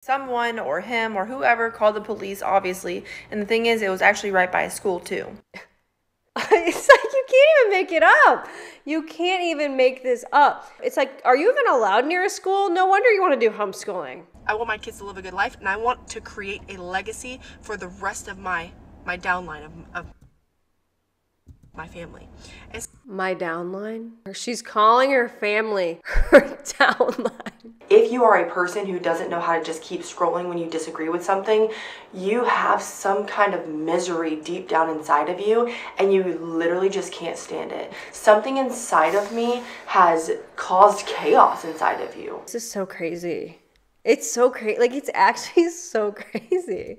someone or him or whoever called the police, obviously. And the thing is, it was actually right by a school, too. it's like you can't even make it up. You can't even make this up. It's like, are you even allowed near a school? No wonder you want to do homeschooling. I want my kids to live a good life, and I want to create a legacy for the rest of my my downline of, of my family. And My downline? She's calling her family her downline. If you are a person who doesn't know how to just keep scrolling when you disagree with something, you have some kind of misery deep down inside of you and you literally just can't stand it. Something inside of me has caused chaos inside of you. This is so crazy. It's so crazy. Like, it's actually so crazy.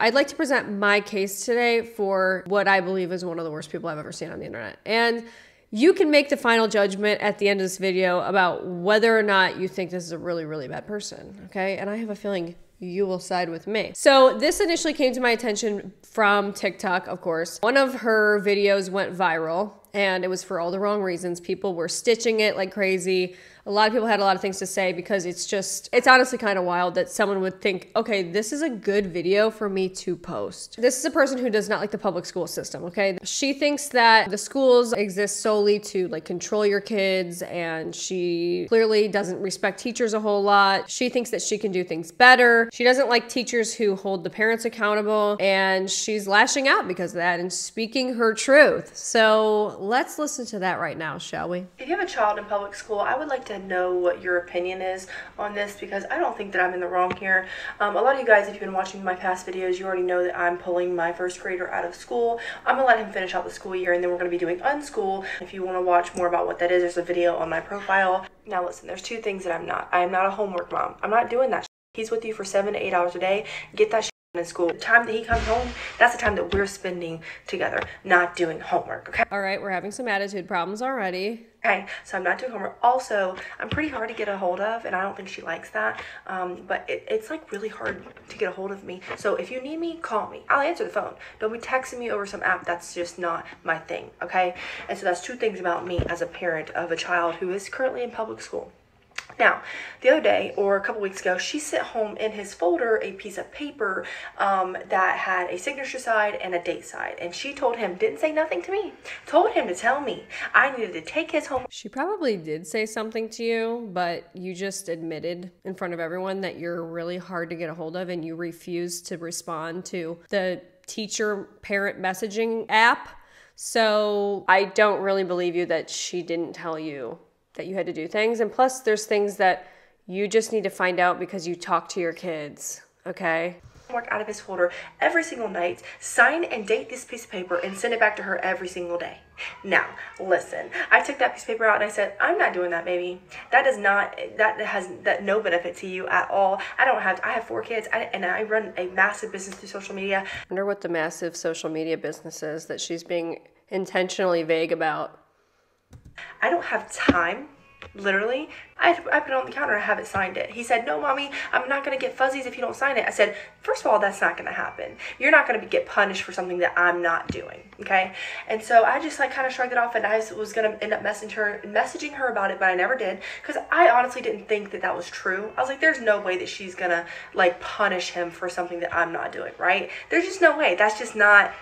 I'd like to present my case today for what I believe is one of the worst people I've ever seen on the internet. And you can make the final judgment at the end of this video about whether or not you think this is a really, really bad person. Okay. And I have a feeling you will side with me. So this initially came to my attention from TikTok, of course. One of her videos went viral and it was for all the wrong reasons. People were stitching it like crazy. A lot of people had a lot of things to say because it's just, it's honestly kind of wild that someone would think, okay, this is a good video for me to post. This is a person who does not like the public school system, okay? She thinks that the schools exist solely to like control your kids and she clearly doesn't respect teachers a whole lot. She thinks that she can do things better. She doesn't like teachers who hold the parents accountable and she's lashing out because of that and speaking her truth. So let's listen to that right now, shall we? If you have a child in public school, I would like to know what your opinion is on this because I don't think that I'm in the wrong here. Um, a lot of you guys, if you've been watching my past videos, you already know that I'm pulling my first grader out of school. I'm gonna let him finish out the school year and then we're gonna be doing unschool. If you wanna watch more about what that is, there's a video on my profile. Now listen, there's two things that I'm not. I am not a homework mom. I'm not doing that. He's with you for seven to eight hours a day. Get that in school. The time that he comes home, that's the time that we're spending together, not doing homework, okay? All right, we're having some attitude problems already. Okay, so I'm not doing homework. Also, I'm pretty hard to get a hold of, and I don't think she likes that. Um, but it, it's like really hard to get a hold of me. So if you need me, call me. I'll answer the phone. Don't be texting me over some app. That's just not my thing, okay? And so that's two things about me as a parent of a child who is currently in public school. Now, the other day, or a couple weeks ago, she sent home in his folder a piece of paper um, that had a signature side and a date side. And she told him, didn't say nothing to me, told him to tell me I needed to take his home. She probably did say something to you, but you just admitted in front of everyone that you're really hard to get a hold of and you refuse to respond to the teacher parent messaging app. So I don't really believe you that she didn't tell you that you had to do things. And plus, there's things that you just need to find out because you talk to your kids, okay? Work out of his folder every single night, sign and date this piece of paper, and send it back to her every single day. Now, listen, I took that piece of paper out and I said, I'm not doing that, baby. That does not, that has that no benefit to you at all. I don't have, I have four kids I, and I run a massive business through social media. I wonder what the massive social media business is that she's being intentionally vague about. I don't have time. Literally, I, I put it on the counter I haven't signed it. He said, No, mommy, I'm not going to get fuzzies if you don't sign it. I said, First of all, that's not going to happen. You're not going to get punished for something that I'm not doing. Okay. And so I just like kind of shrugged it off and I was going to end up messaging her, messaging her about it, but I never did because I honestly didn't think that that was true. I was like, There's no way that she's going to like punish him for something that I'm not doing. Right. There's just no way. That's just not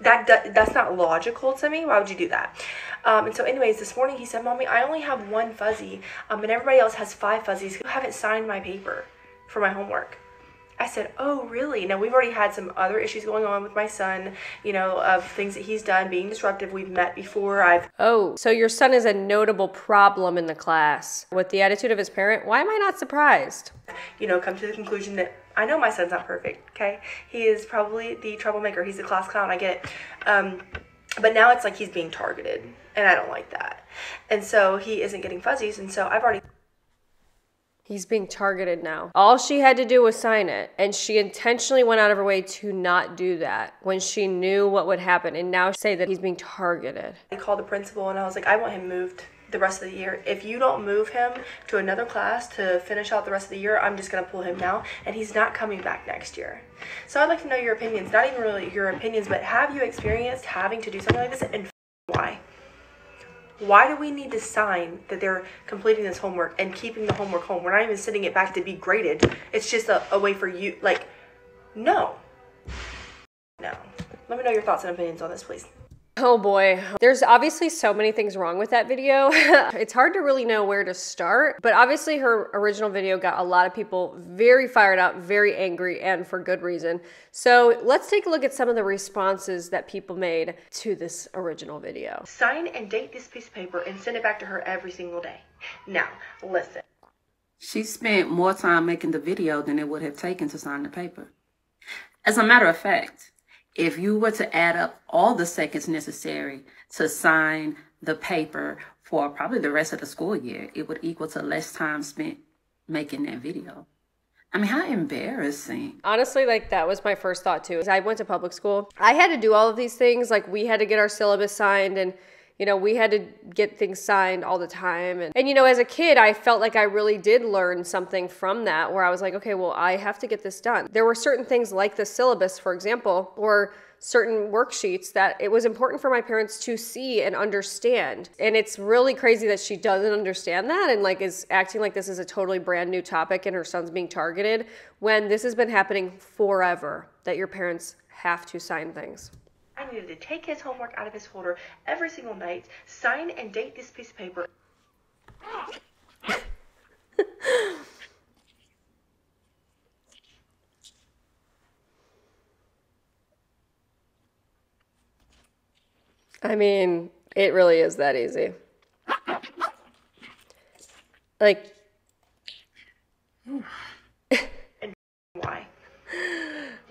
that, that that's not logical to me. Why would you do that? Um, and so, anyways, this morning he said, "Mommy, I only have one fuzzy, um, and everybody else has five fuzzies who haven't signed my paper for my homework." I said, "Oh, really?" Now we've already had some other issues going on with my son, you know, of things that he's done being disruptive. We've met before. I've Oh, so your son is a notable problem in the class. With the attitude of his parent, why am I not surprised? you know, come to the conclusion that I know my son's not perfect, okay? He is probably the troublemaker. He's the class clown. I get it. Um, but now it's like he's being targeted, and I don't like that. And so he isn't getting fuzzies, and so I've already He's being targeted now. All she had to do was sign it, and she intentionally went out of her way to not do that when she knew what would happen, and now say that he's being targeted. I called the principal, and I was like, I want him moved the rest of the year. If you don't move him to another class to finish out the rest of the year, I'm just gonna pull him now, and he's not coming back next year. So I'd like to know your opinions, not even really your opinions, but have you experienced having to do something like this, and why? Why do we need to sign that they're completing this homework and keeping the homework home? We're not even sending it back to be graded. It's just a, a way for you, like, no. No. Let me know your thoughts and opinions on this, please. Oh boy. There's obviously so many things wrong with that video. it's hard to really know where to start, but obviously her original video got a lot of people very fired up, very angry, and for good reason. So let's take a look at some of the responses that people made to this original video. Sign and date this piece of paper and send it back to her every single day. Now, listen. She spent more time making the video than it would have taken to sign the paper. As a matter of fact, if you were to add up all the seconds necessary to sign the paper for probably the rest of the school year, it would equal to less time spent making that video. I mean, how embarrassing. Honestly, like that was my first thought too. I went to public school. I had to do all of these things. Like we had to get our syllabus signed and you know, we had to get things signed all the time. And, and, you know, as a kid, I felt like I really did learn something from that where I was like, okay, well, I have to get this done. There were certain things like the syllabus, for example, or certain worksheets that it was important for my parents to see and understand. And it's really crazy that she doesn't understand that and like is acting like this is a totally brand new topic and her son's being targeted when this has been happening forever that your parents have to sign things. I needed to take his homework out of his folder every single night, sign and date this piece of paper. I mean, it really is that easy. Like,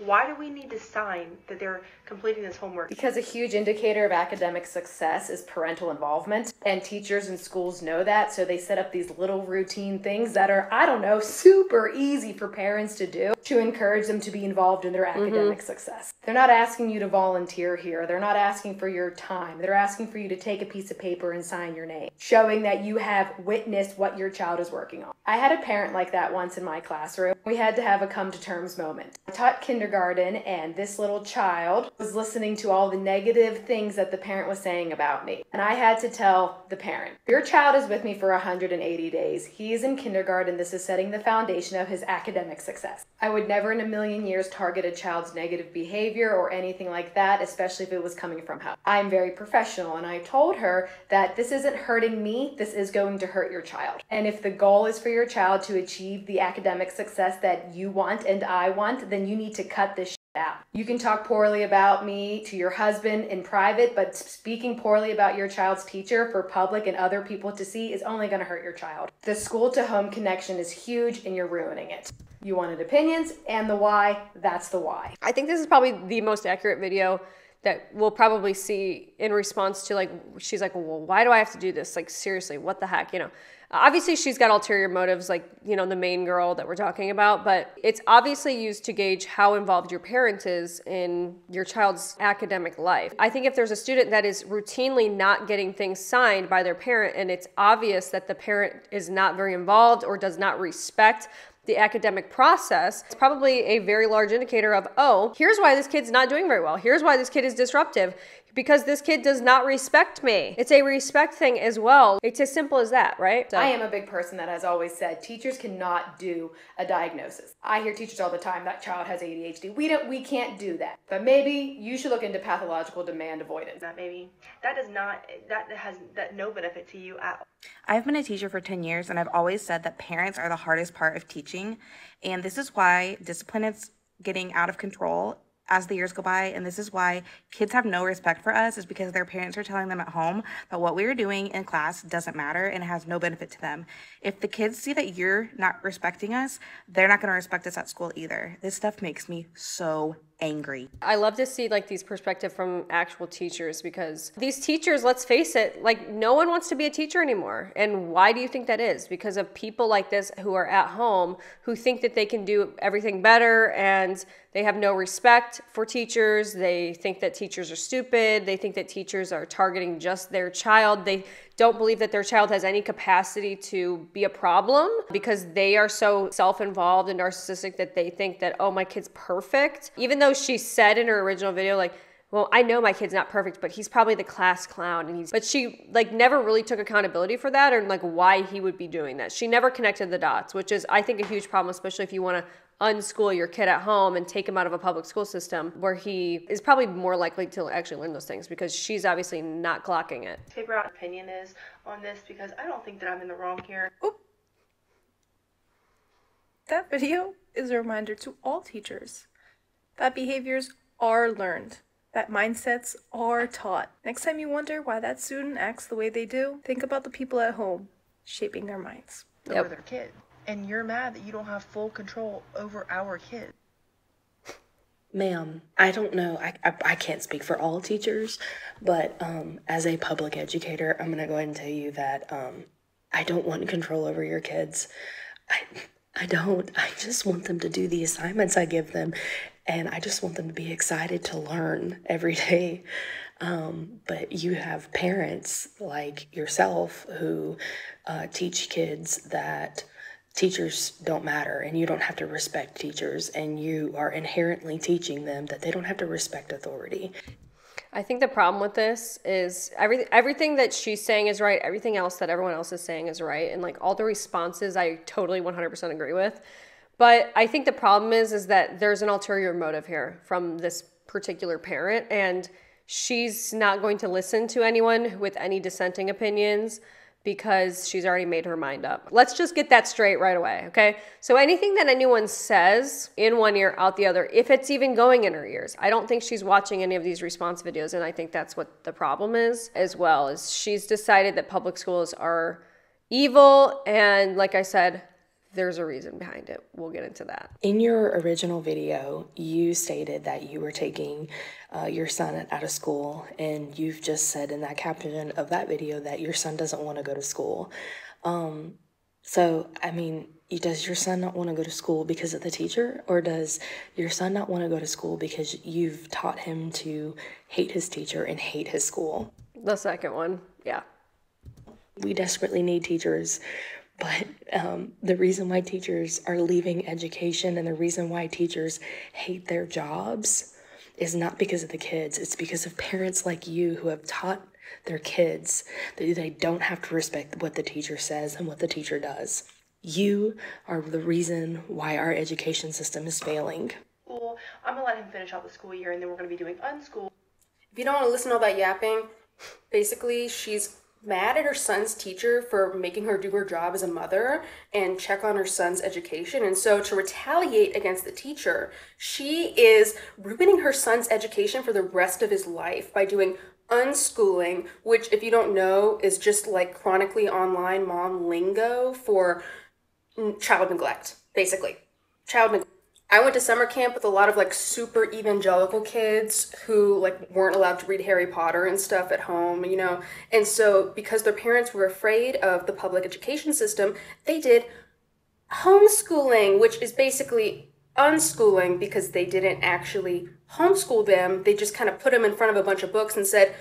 why do we need to sign that they're completing this homework? Because a huge indicator of academic success is parental involvement, and teachers and schools know that, so they set up these little routine things that are, I don't know, super easy for parents to do to encourage them to be involved in their mm-hmm. academic mm-hmm. success. They're not asking you to volunteer here, they're not asking for your time, they're asking for you to take a piece of paper and sign your name, showing that you have witnessed what your child is working on. I had a parent like that once in my classroom. We had to have a come to terms moment. I taught kindergarten and this little child was listening to all the negative things that the parent was saying about me. And I had to tell the parent, Your child is with me for 180 days. He is in kindergarten. This is setting the foundation of his academic success. I would never in a million years target a child's negative behavior or anything like that, especially if it was coming from home. I'm very professional and I told her that this isn't hurting me, this is going to hurt your child. And if the goal is for your child to achieve the academic success that you want and I want, then you need to cut this out. You can talk poorly about me to your husband in private, but speaking poorly about your child's teacher for public and other people to see is only going to hurt your child. The school to home connection is huge and you're ruining it. You wanted opinions and the why, that's the why. I think this is probably the most accurate video that we'll probably see in response to like she's like well why do i have to do this like seriously what the heck you know obviously she's got ulterior motives like you know the main girl that we're talking about but it's obviously used to gauge how involved your parent is in your child's academic life i think if there's a student that is routinely not getting things signed by their parent and it's obvious that the parent is not very involved or does not respect the academic process, it's probably a very large indicator of, oh, here's why this kid's not doing very well. Here's why this kid is disruptive because this kid does not respect me. It's a respect thing as well. It's as simple as that, right? So. I am a big person that has always said teachers cannot do a diagnosis. I hear teachers all the time that child has ADHD. We don't we can't do that. But maybe you should look into pathological demand avoidance. That maybe that does not that has that no benefit to you at all. I've been a teacher for 10 years and I've always said that parents are the hardest part of teaching and this is why discipline is getting out of control as the years go by and this is why kids have no respect for us is because their parents are telling them at home that what we are doing in class doesn't matter and has no benefit to them. If the kids see that you're not respecting us they're not going to respect us at school either. This stuff makes me so angry. I love to see like these perspective from actual teachers because these teachers, let's face it, like no one wants to be a teacher anymore. And why do you think that is? Because of people like this who are at home who think that they can do everything better and they have no respect for teachers. They think that teachers are stupid. They think that teachers are targeting just their child. They don't believe that their child has any capacity to be a problem because they are so self involved and narcissistic that they think that, oh, my kid's perfect. Even though she said in her original video, like, well, I know my kid's not perfect, but he's probably the class clown and he's but she like never really took accountability for that or like why he would be doing that. She never connected the dots, which is I think a huge problem especially if you want to unschool your kid at home and take him out of a public school system where he is probably more likely to actually learn those things because she's obviously not clocking it. Figure out opinion is on this because I don't think that I'm in the wrong here. Oop. That video is a reminder to all teachers that behaviors are learned, that mindsets are taught. Next time you wonder why that student acts the way they do, think about the people at home shaping their minds. Yep. over their kid. And you're mad that you don't have full control over our kids. Ma'am, I don't know. I, I, I can't speak for all teachers, but um, as a public educator, I'm going to go ahead and tell you that um, I don't want control over your kids. I, I don't. I just want them to do the assignments I give them, and I just want them to be excited to learn every day. Um, but you have parents like yourself who uh, teach kids that teachers don't matter and you don't have to respect teachers and you are inherently teaching them that they don't have to respect authority. I think the problem with this is every, everything that she's saying is right. Everything else that everyone else is saying is right. And like all the responses, I totally 100% agree with. But I think the problem is, is that there's an ulterior motive here from this particular parent. And she's not going to listen to anyone with any dissenting opinions because she's already made her mind up. Let's just get that straight right away, okay? So anything that anyone says in one ear, out the other, if it's even going in her ears, I don't think she's watching any of these response videos, and I think that's what the problem is as well. Is she's decided that public schools are evil, and like I said, there's a reason behind it. We'll get into that. In your original video, you stated that you were taking uh, your son out of school, and you've just said in that caption of that video that your son doesn't want to go to school. Um, so, I mean, does your son not want to go to school because of the teacher, or does your son not want to go to school because you've taught him to hate his teacher and hate his school? The second one, yeah. we desperately need teachers but um, the reason why teachers are leaving education and the reason why teachers hate their jobs is not because of the kids it's because of parents like you who have taught their kids that they don't have to respect what the teacher says and what the teacher does you are the reason why our education system is failing School. I'm gonna let him finish out the school year, and then we're gonna be doing unschool. If you don't want to listen to all that yapping, basically she's mad at her son's teacher for making her do her job as a mother and check on her son's education. And so to retaliate against the teacher, she is ruining her son's education for the rest of his life by doing unschooling, which if you don't know is just like chronically online mom lingo for child neglect, basically. Child neglect. I went to summer camp with a lot of like super evangelical kids who like weren't allowed to read Harry Potter and stuff at home, you know. And so because their parents were afraid of the public education system, they did homeschooling, which is basically unschooling because they didn't actually homeschool them. They just kind of put them in front of a bunch of books and said,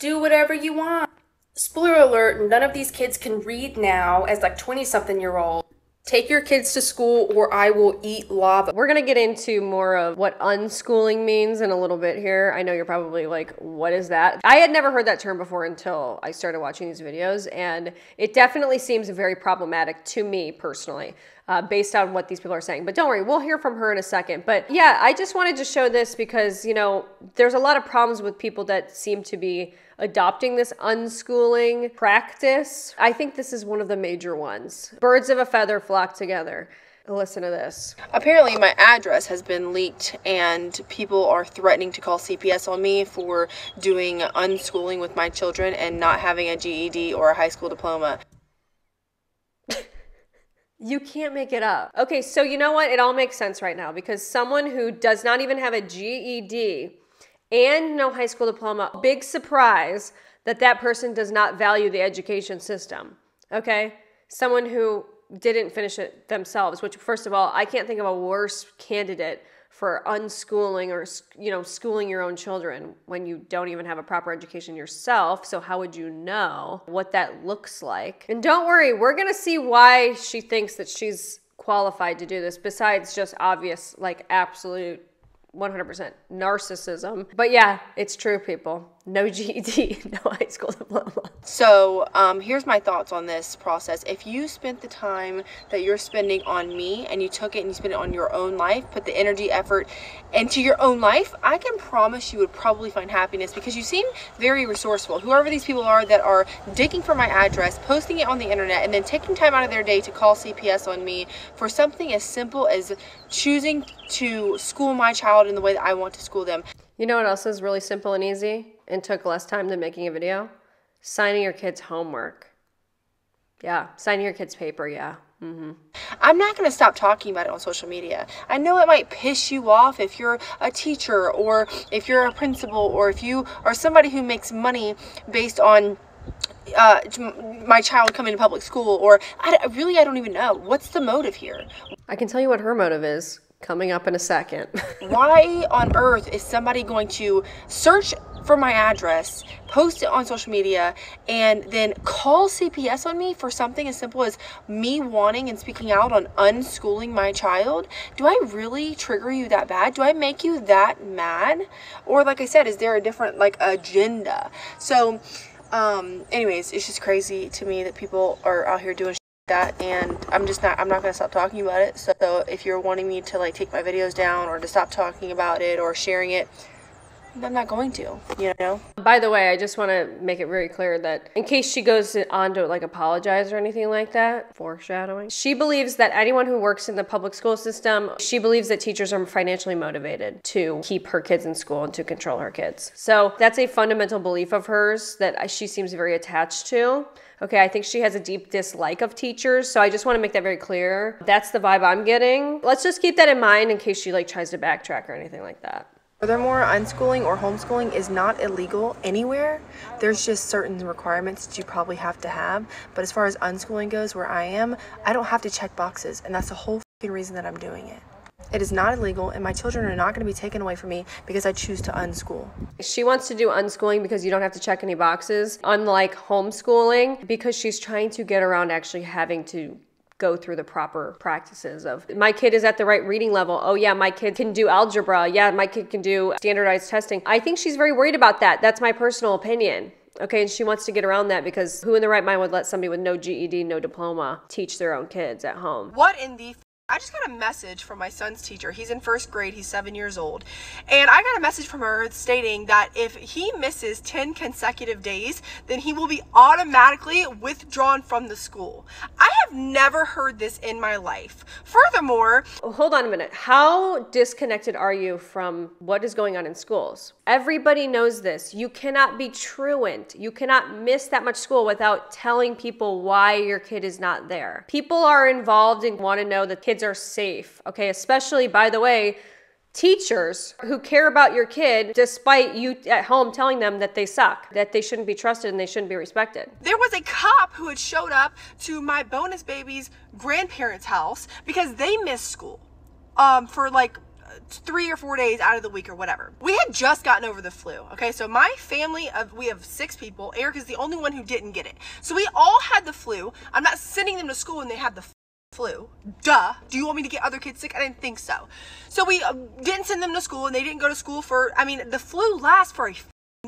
"Do whatever you want." Spoiler alert, none of these kids can read now as like 20 something year old. Take your kids to school or I will eat lava. We're gonna get into more of what unschooling means in a little bit here. I know you're probably like, what is that? I had never heard that term before until I started watching these videos, and it definitely seems very problematic to me personally. Uh, based on what these people are saying. But don't worry, we'll hear from her in a second. But yeah, I just wanted to show this because, you know, there's a lot of problems with people that seem to be adopting this unschooling practice. I think this is one of the major ones. Birds of a feather flock together. Listen to this. Apparently, my address has been leaked, and people are threatening to call CPS on me for doing unschooling with my children and not having a GED or a high school diploma. You can't make it up. Okay, so you know what? It all makes sense right now because someone who does not even have a GED and no high school diploma, big surprise that that person does not value the education system. Okay? Someone who didn't finish it themselves, which first of all, I can't think of a worse candidate for unschooling or you know schooling your own children when you don't even have a proper education yourself so how would you know what that looks like and don't worry we're going to see why she thinks that she's qualified to do this besides just obvious like absolute 100% narcissism. But yeah, it's true, people. No GED, no high school diploma. So, um, here's my thoughts on this process. If you spent the time that you're spending on me and you took it and you spent it on your own life, put the energy, effort into your own life, I can promise you would probably find happiness because you seem very resourceful. Whoever these people are that are digging for my address, posting it on the internet, and then taking time out of their day to call CPS on me for something as simple as choosing to school my child in the way that I want to school them. You know what else is really simple and easy and took less time than making a video? Signing your kids' homework. Yeah, signing your kids' paper, yeah. Mm-hmm. I'm not going to stop talking about it on social media. I know it might piss you off if you're a teacher or if you're a principal or if you are somebody who makes money based on uh, my child coming to public school or I, really I don't even know. What's the motive here? I can tell you what her motive is coming up in a second. Why on earth is somebody going to search for my address, post it on social media, and then call CPS on me for something as simple as me wanting and speaking out on unschooling my child? Do I really trigger you that bad? Do I make you that mad? Or, like I said, is there a different, like, agenda? So, um, anyways, it's just crazy to me that people are out here doing that and I'm just not I'm not gonna stop talking about it so if you're wanting me to like take my videos down or to stop talking about it or sharing it I'm not going to, you know? By the way, I just want to make it very clear that in case she goes on to like apologize or anything like that, foreshadowing, she believes that anyone who works in the public school system, she believes that teachers are financially motivated to keep her kids in school and to control her kids. So that's a fundamental belief of hers that she seems very attached to. Okay, I think she has a deep dislike of teachers, so I just want to make that very clear. That's the vibe I'm getting. Let's just keep that in mind in case she like tries to backtrack or anything like that. Furthermore, unschooling or homeschooling is not illegal anywhere. There's just certain requirements that you probably have to have. But as far as unschooling goes, where I am, I don't have to check boxes, and that's the whole reason that I'm doing it. It is not illegal, and my children are not going to be taken away from me because I choose to unschool. She wants to do unschooling because you don't have to check any boxes, unlike homeschooling, because she's trying to get around actually having to go through the proper practices of my kid is at the right reading level. Oh yeah, my kid can do algebra. Yeah, my kid can do standardized testing. I think she's very worried about that. That's my personal opinion. Okay, and she wants to get around that because who in the right mind would let somebody with no GED, no diploma teach their own kids at home? What in the I just got a message from my son's teacher. He's in first grade, he's seven years old. And I got a message from her stating that if he misses 10 consecutive days, then he will be automatically withdrawn from the school. I have never heard this in my life. Furthermore, hold on a minute. How disconnected are you from what is going on in schools? Everybody knows this. You cannot be truant. You cannot miss that much school without telling people why your kid is not there. People are involved and want to know that kids are safe, okay? Especially, by the way, teachers who care about your kid despite you at home telling them that they suck, that they shouldn't be trusted and they shouldn't be respected. There was a cop who had showed up to my bonus baby's grandparents' house because they missed school um, for like three or four days out of the week or whatever. We had just gotten over the flu. Okay, so my family of we have six people. Eric is the only one who didn't get it. So we all had the flu. I'm not sending them to school when they have the flu. Duh. Do you want me to get other kids sick? I didn't think so. So we uh, didn't send them to school and they didn't go to school for. I mean, the flu lasts for a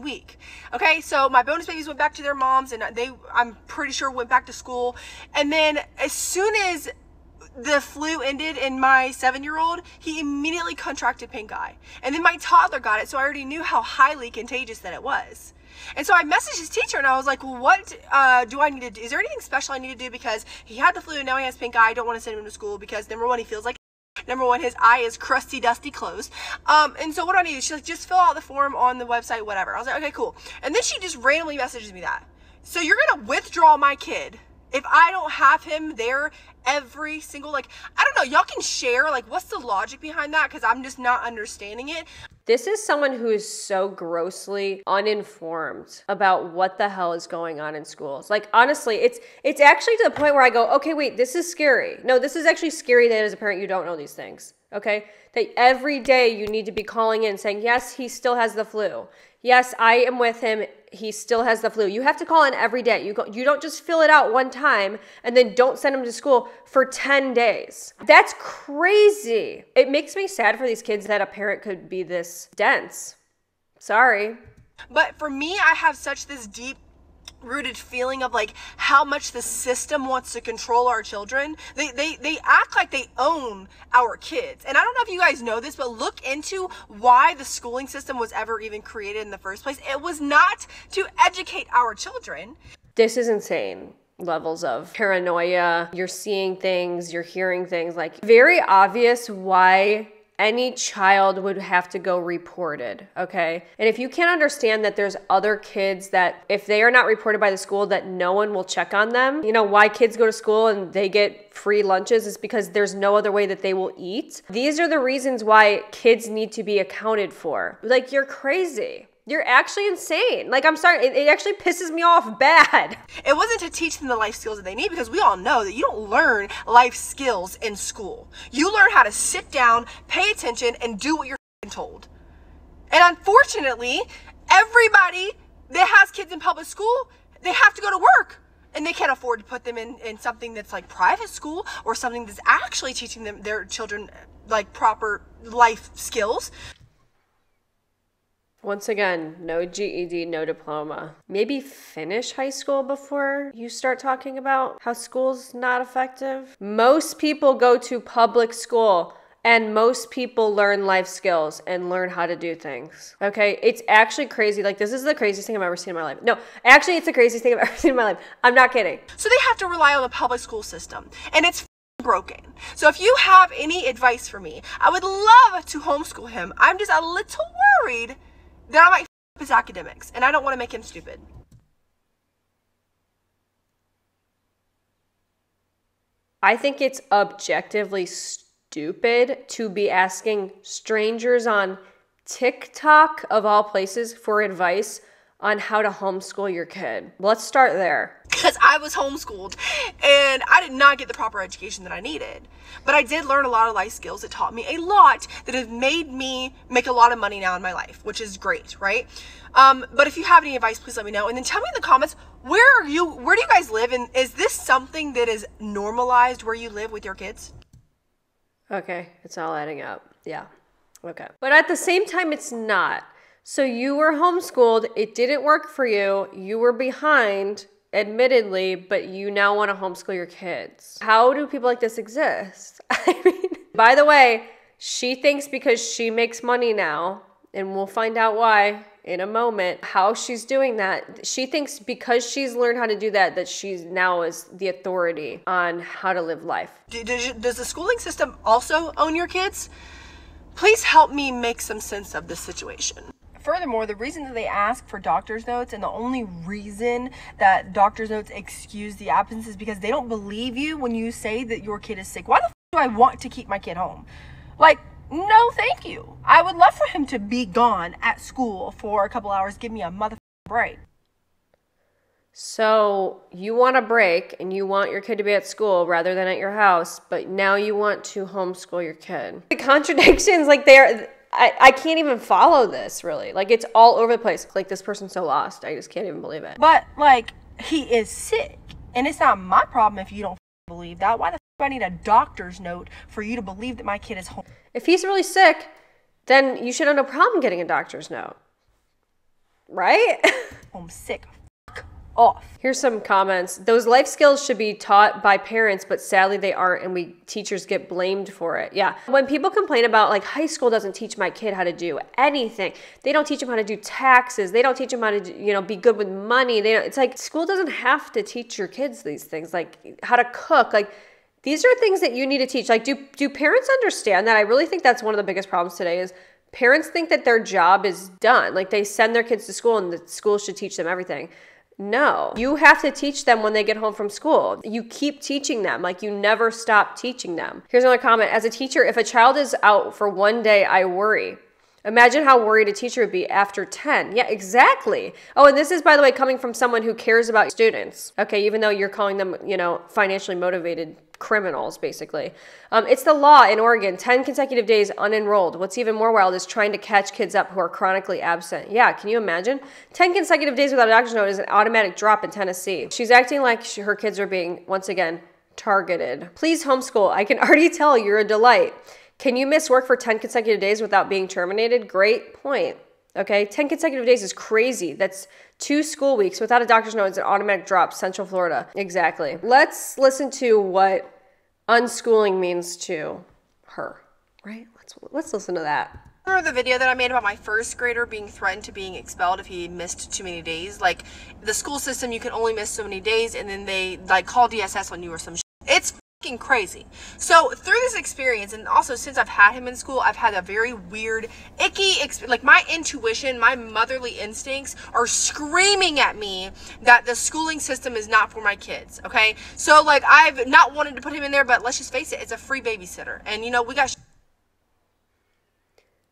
week. Okay, so my bonus babies went back to their moms and they, I'm pretty sure, went back to school. And then as soon as the flu ended in my seven year old, he immediately contracted pink eye. And then my toddler got it, so I already knew how highly contagious that it was. And so I messaged his teacher and I was like, well, what uh, do I need to do? Is there anything special I need to do? Because he had the flu and now he has pink eye. I don't want to send him to school because number one, he feels like Number one, his eye is crusty, dusty, closed. Um, and so what do I need? She's like, just fill out the form on the website, whatever. I was like, okay, cool. And then she just randomly messages me that. So you're gonna withdraw my kid if I don't have him there every single like I don't know, y'all can share like what's the logic behind that cuz I'm just not understanding it. This is someone who is so grossly uninformed about what the hell is going on in schools. Like honestly, it's it's actually to the point where I go, "Okay, wait, this is scary." No, this is actually scary that as a parent you don't know these things. Okay? That every day you need to be calling in saying, "Yes, he still has the flu. Yes, I am with him he still has the flu. You have to call in every day. You go, you don't just fill it out one time and then don't send him to school for 10 days. That's crazy. It makes me sad for these kids that a parent could be this dense. Sorry. But for me, I have such this deep rooted feeling of like how much the system wants to control our children. They they they act like they own our kids. And I don't know if you guys know this, but look into why the schooling system was ever even created in the first place. It was not to educate our children. This is insane levels of paranoia. You're seeing things, you're hearing things like very obvious why any child would have to go reported, okay? And if you can't understand that there's other kids that if they are not reported by the school that no one will check on them, you know, why kids go to school and they get free lunches is because there's no other way that they will eat. These are the reasons why kids need to be accounted for. Like you're crazy. You're actually insane. Like, I'm sorry, it, it, actually pisses me off bad. It wasn't to teach them the life skills that they need because we all know that you don't learn life skills in school. You learn how to sit down, pay attention, and do what you're told. And unfortunately, everybody that has kids in public school, they have to go to work. And they can't afford to put them in, in something that's like private school or something that's actually teaching them their children like proper life skills. Once again, no GED, no diploma. Maybe finish high school before you start talking about how school's not effective. Most people go to public school and most people learn life skills and learn how to do things. Okay? It's actually crazy. Like, this is the craziest thing I've ever seen in my life. No, actually, it's the craziest thing I've ever seen in my life. I'm not kidding. So they have to rely on the public school system. And it's broken. So if you have any advice for me, I would love to homeschool him. I'm just a little worried that I might f- his academics, and I don't want to make him stupid. I think it's objectively stupid to be asking strangers on TikTok, of all places, for advice on how to homeschool your kid. Let's start there. Because I was homeschooled and I did not get the proper education that I needed. But I did learn a lot of life skills that taught me a lot that have made me make a lot of money now in my life, which is great, right? Um, but if you have any advice, please let me know. And then tell me in the comments where are you where do you guys live and is this something that is normalized where you live with your kids? Okay, it's all adding up. Yeah. Okay. But at the same time, it's not. So you were homeschooled, it didn't work for you, you were behind, admittedly, but you now want to homeschool your kids. How do people like this exist? I mean, by the way, she thinks because she makes money now, and we'll find out why in a moment, how she's doing that. She thinks because she's learned how to do that, that she's now is the authority on how to live life. Does the schooling system also own your kids? Please help me make some sense of this situation. Furthermore, the reason that they ask for doctor's notes and the only reason that doctor's notes excuse the absence is because they don't believe you when you say that your kid is sick. Why the f- do I want to keep my kid home? Like, no, thank you. I would love for him to be gone at school for a couple hours. Give me a mother break. So you want a break and you want your kid to be at school rather than at your house, but now you want to homeschool your kid. The contradictions, like they're I, I can't even follow this really. Like it's all over the place. Like this person's so lost. I just can't even believe it. But like he is sick. And it's not my problem if you don't believe that. Why the f- do I need a doctor's note for you to believe that my kid is home? If he's really sick, then you should have no problem getting a doctor's note. Right? Home sick off. Here's some comments. Those life skills should be taught by parents, but sadly they aren't, and we teachers get blamed for it. Yeah. When people complain about like high school doesn't teach my kid how to do anything, they don't teach them how to do taxes, they don't teach them how to you know be good with money. They don't, it's like school doesn't have to teach your kids these things, like how to cook, like. These are things that you need to teach. Like, do do parents understand that? I really think that's one of the biggest problems today is parents think that their job is done. Like they send their kids to school and the school should teach them everything. No, you have to teach them when they get home from school. You keep teaching them, like you never stop teaching them. Here's another comment As a teacher, if a child is out for one day, I worry. Imagine how worried a teacher would be after 10. Yeah, exactly. Oh, and this is, by the way, coming from someone who cares about students. Okay, even though you're calling them, you know, financially motivated criminals, basically. Um, it's the law in Oregon 10 consecutive days unenrolled. What's even more wild is trying to catch kids up who are chronically absent. Yeah, can you imagine? 10 consecutive days without a doctor's note is an automatic drop in Tennessee. She's acting like she, her kids are being, once again, targeted. Please homeschool. I can already tell you're a delight. Can you miss work for 10 consecutive days without being terminated? Great point. Okay, 10 consecutive days is crazy. That's two school weeks without a doctor's note. It's an automatic drop. Central Florida. Exactly. Let's listen to what unschooling means to her, right? Let's, let's listen to that. Remember the video that I made about my first grader being threatened to being expelled if he missed too many days? Like, the school system, you can only miss so many days, and then they, like, call DSS on you or some shit. It's crazy. So through this experience, and also since I've had him in school, I've had a very weird, icky, exp- like my intuition, my motherly instincts are screaming at me that the schooling system is not for my kids. Okay, so like I've not wanted to put him in there, but let's just face it, it's a free babysitter, and you know we got. Sh-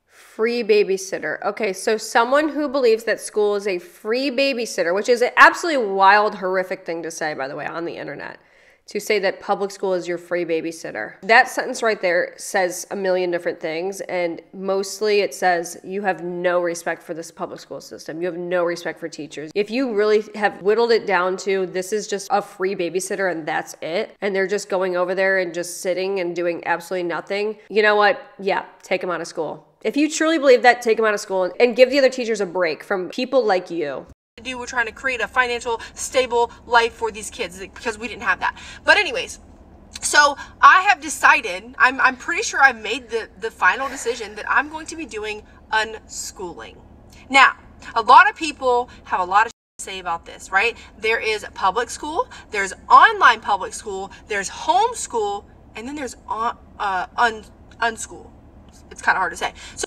free babysitter. Okay, so someone who believes that school is a free babysitter, which is an absolutely wild, horrific thing to say, by the way, on the internet to say that public school is your free babysitter. That sentence right there says a million different things, and mostly it says you have no respect for this public school system. You have no respect for teachers. If you really have whittled it down to this is just a free babysitter and that's it, and they're just going over there and just sitting and doing absolutely nothing, you know what? Yeah, take them out of school. If you truly believe that, take them out of school and give the other teachers a break from people like you do. We're trying to create a financial stable life for these kids because we didn't have that. But anyways so i have decided i'm, I'm pretty sure i've made the, the final decision that i'm going to be doing unschooling. Now a lot of people have a lot of to say about this right? There is public school there's online public school there's homeschool and then there's on, uh, un, unschool. It's kind of hard to say. So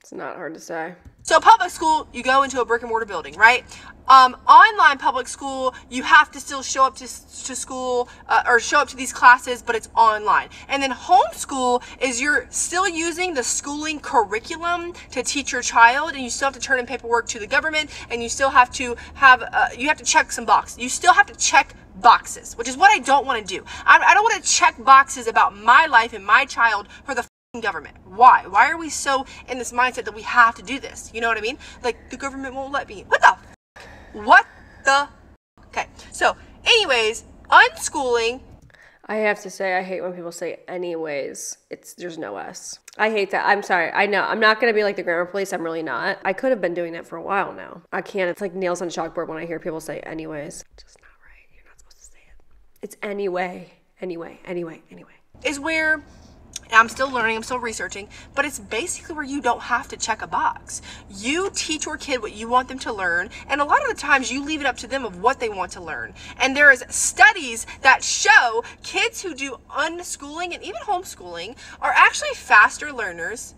it's not hard to say so public school, you go into a brick and mortar building, right? Um, online public school, you have to still show up to, to school uh, or show up to these classes, but it's online. And then homeschool is you're still using the schooling curriculum to teach your child, and you still have to turn in paperwork to the government, and you still have to have uh, you have to check some boxes. You still have to check boxes, which is what I don't want to do. I, I don't want to check boxes about my life and my child for the government. Why? Why are we so in this mindset that we have to do this? You know what I mean? Like the government won't let me. What the? What the? Okay. So, anyways, unschooling. I have to say, I hate when people say anyways. It's there's no s. I hate that. I'm sorry. I know. I'm not gonna be like the grammar police. I'm really not. I could have been doing that for a while now. I can't. It's like nails on a chalkboard when I hear people say anyways. It's just not right. You're not supposed to say it. It's anyway. Anyway. Anyway. Anyway. Is where I'm still learning, I'm still researching, but it's basically where you don't have to check a box. You teach your kid what you want them to learn, and a lot of the times you leave it up to them of what they want to learn. And there is studies that show kids who do unschooling and even homeschooling are actually faster learners,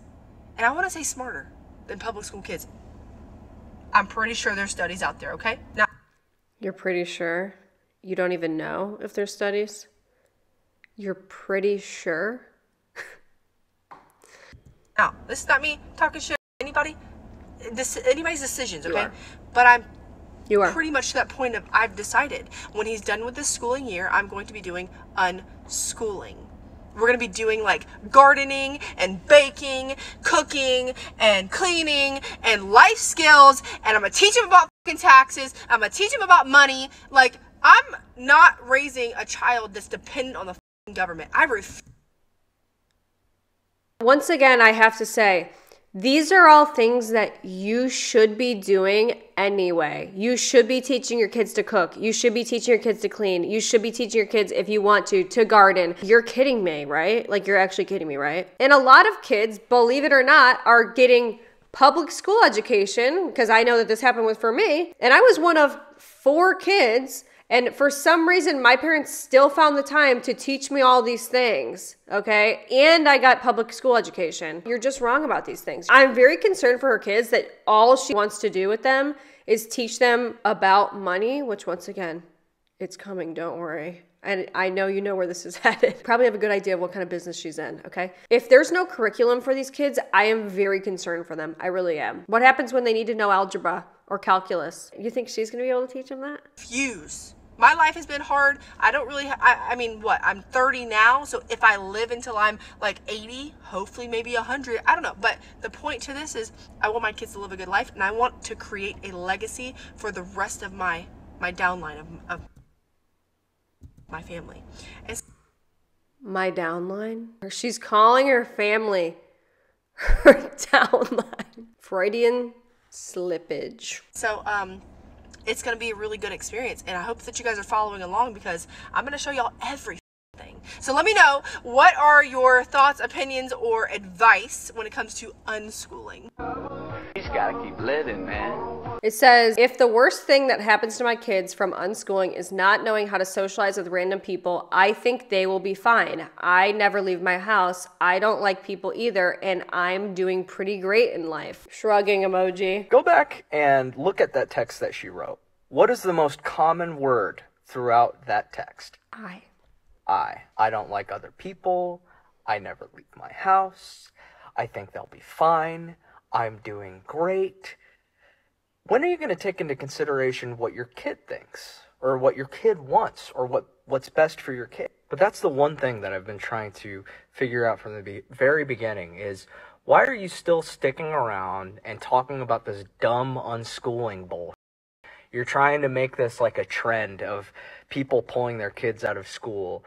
and I want to say smarter than public school kids. I'm pretty sure there's studies out there, okay? Now You're pretty sure? You don't even know if there's studies? You're pretty sure? Now, this is not me talking shit. Anybody, this anybody's decisions, okay? But I'm you are pretty much to that point of I've decided when he's done with this schooling year, I'm going to be doing unschooling. We're gonna be doing like gardening and baking, cooking and cleaning and life skills, and I'm gonna teach him about fucking taxes. I'm gonna teach him about money. Like I'm not raising a child that's dependent on the government. I refuse once again, I have to say, these are all things that you should be doing anyway. You should be teaching your kids to cook. You should be teaching your kids to clean. You should be teaching your kids, if you want to, to garden. You're kidding me, right? Like, you're actually kidding me, right? And a lot of kids, believe it or not, are getting public school education because I know that this happened with for me. And I was one of four kids and for some reason, my parents still found the time to teach me all these things, okay? And I got public school education. You're just wrong about these things. I'm very concerned for her kids that all she wants to do with them is teach them about money, which once again, it's coming, don't worry. And I know you know where this is headed. Probably have a good idea of what kind of business she's in, okay? If there's no curriculum for these kids, I am very concerned for them. I really am. What happens when they need to know algebra or calculus? You think she's gonna be able to teach them that? Fuse my life has been hard. I don't really, I, I mean, what? I'm 30 now. So if I live until I'm like 80, hopefully maybe 100, I don't know. But the point to this is I want my kids to live a good life and I want to create a legacy for the rest of my, my downline of, of my family. And My downline? She's calling her family her downline. Freudian slippage. So um, it's gonna be a really good experience, and I hope that you guys are following along because I'm gonna show y'all everything. So let me know what are your thoughts, opinions, or advice when it comes to unschooling. He's gotta keep living, man. It says, if the worst thing that happens to my kids from unschooling is not knowing how to socialize with random people, I think they will be fine. I never leave my house. I don't like people either, and I'm doing pretty great in life. Shrugging emoji. Go back and look at that text that she wrote. What is the most common word throughout that text? I. I. I don't like other people. I never leave my house. I think they'll be fine. I'm doing great. When are you going to take into consideration what your kid thinks or what your kid wants or what what's best for your kid? But that's the one thing that I've been trying to figure out from the be- very beginning is why are you still sticking around and talking about this dumb unschooling bull? You're trying to make this like a trend of people pulling their kids out of school.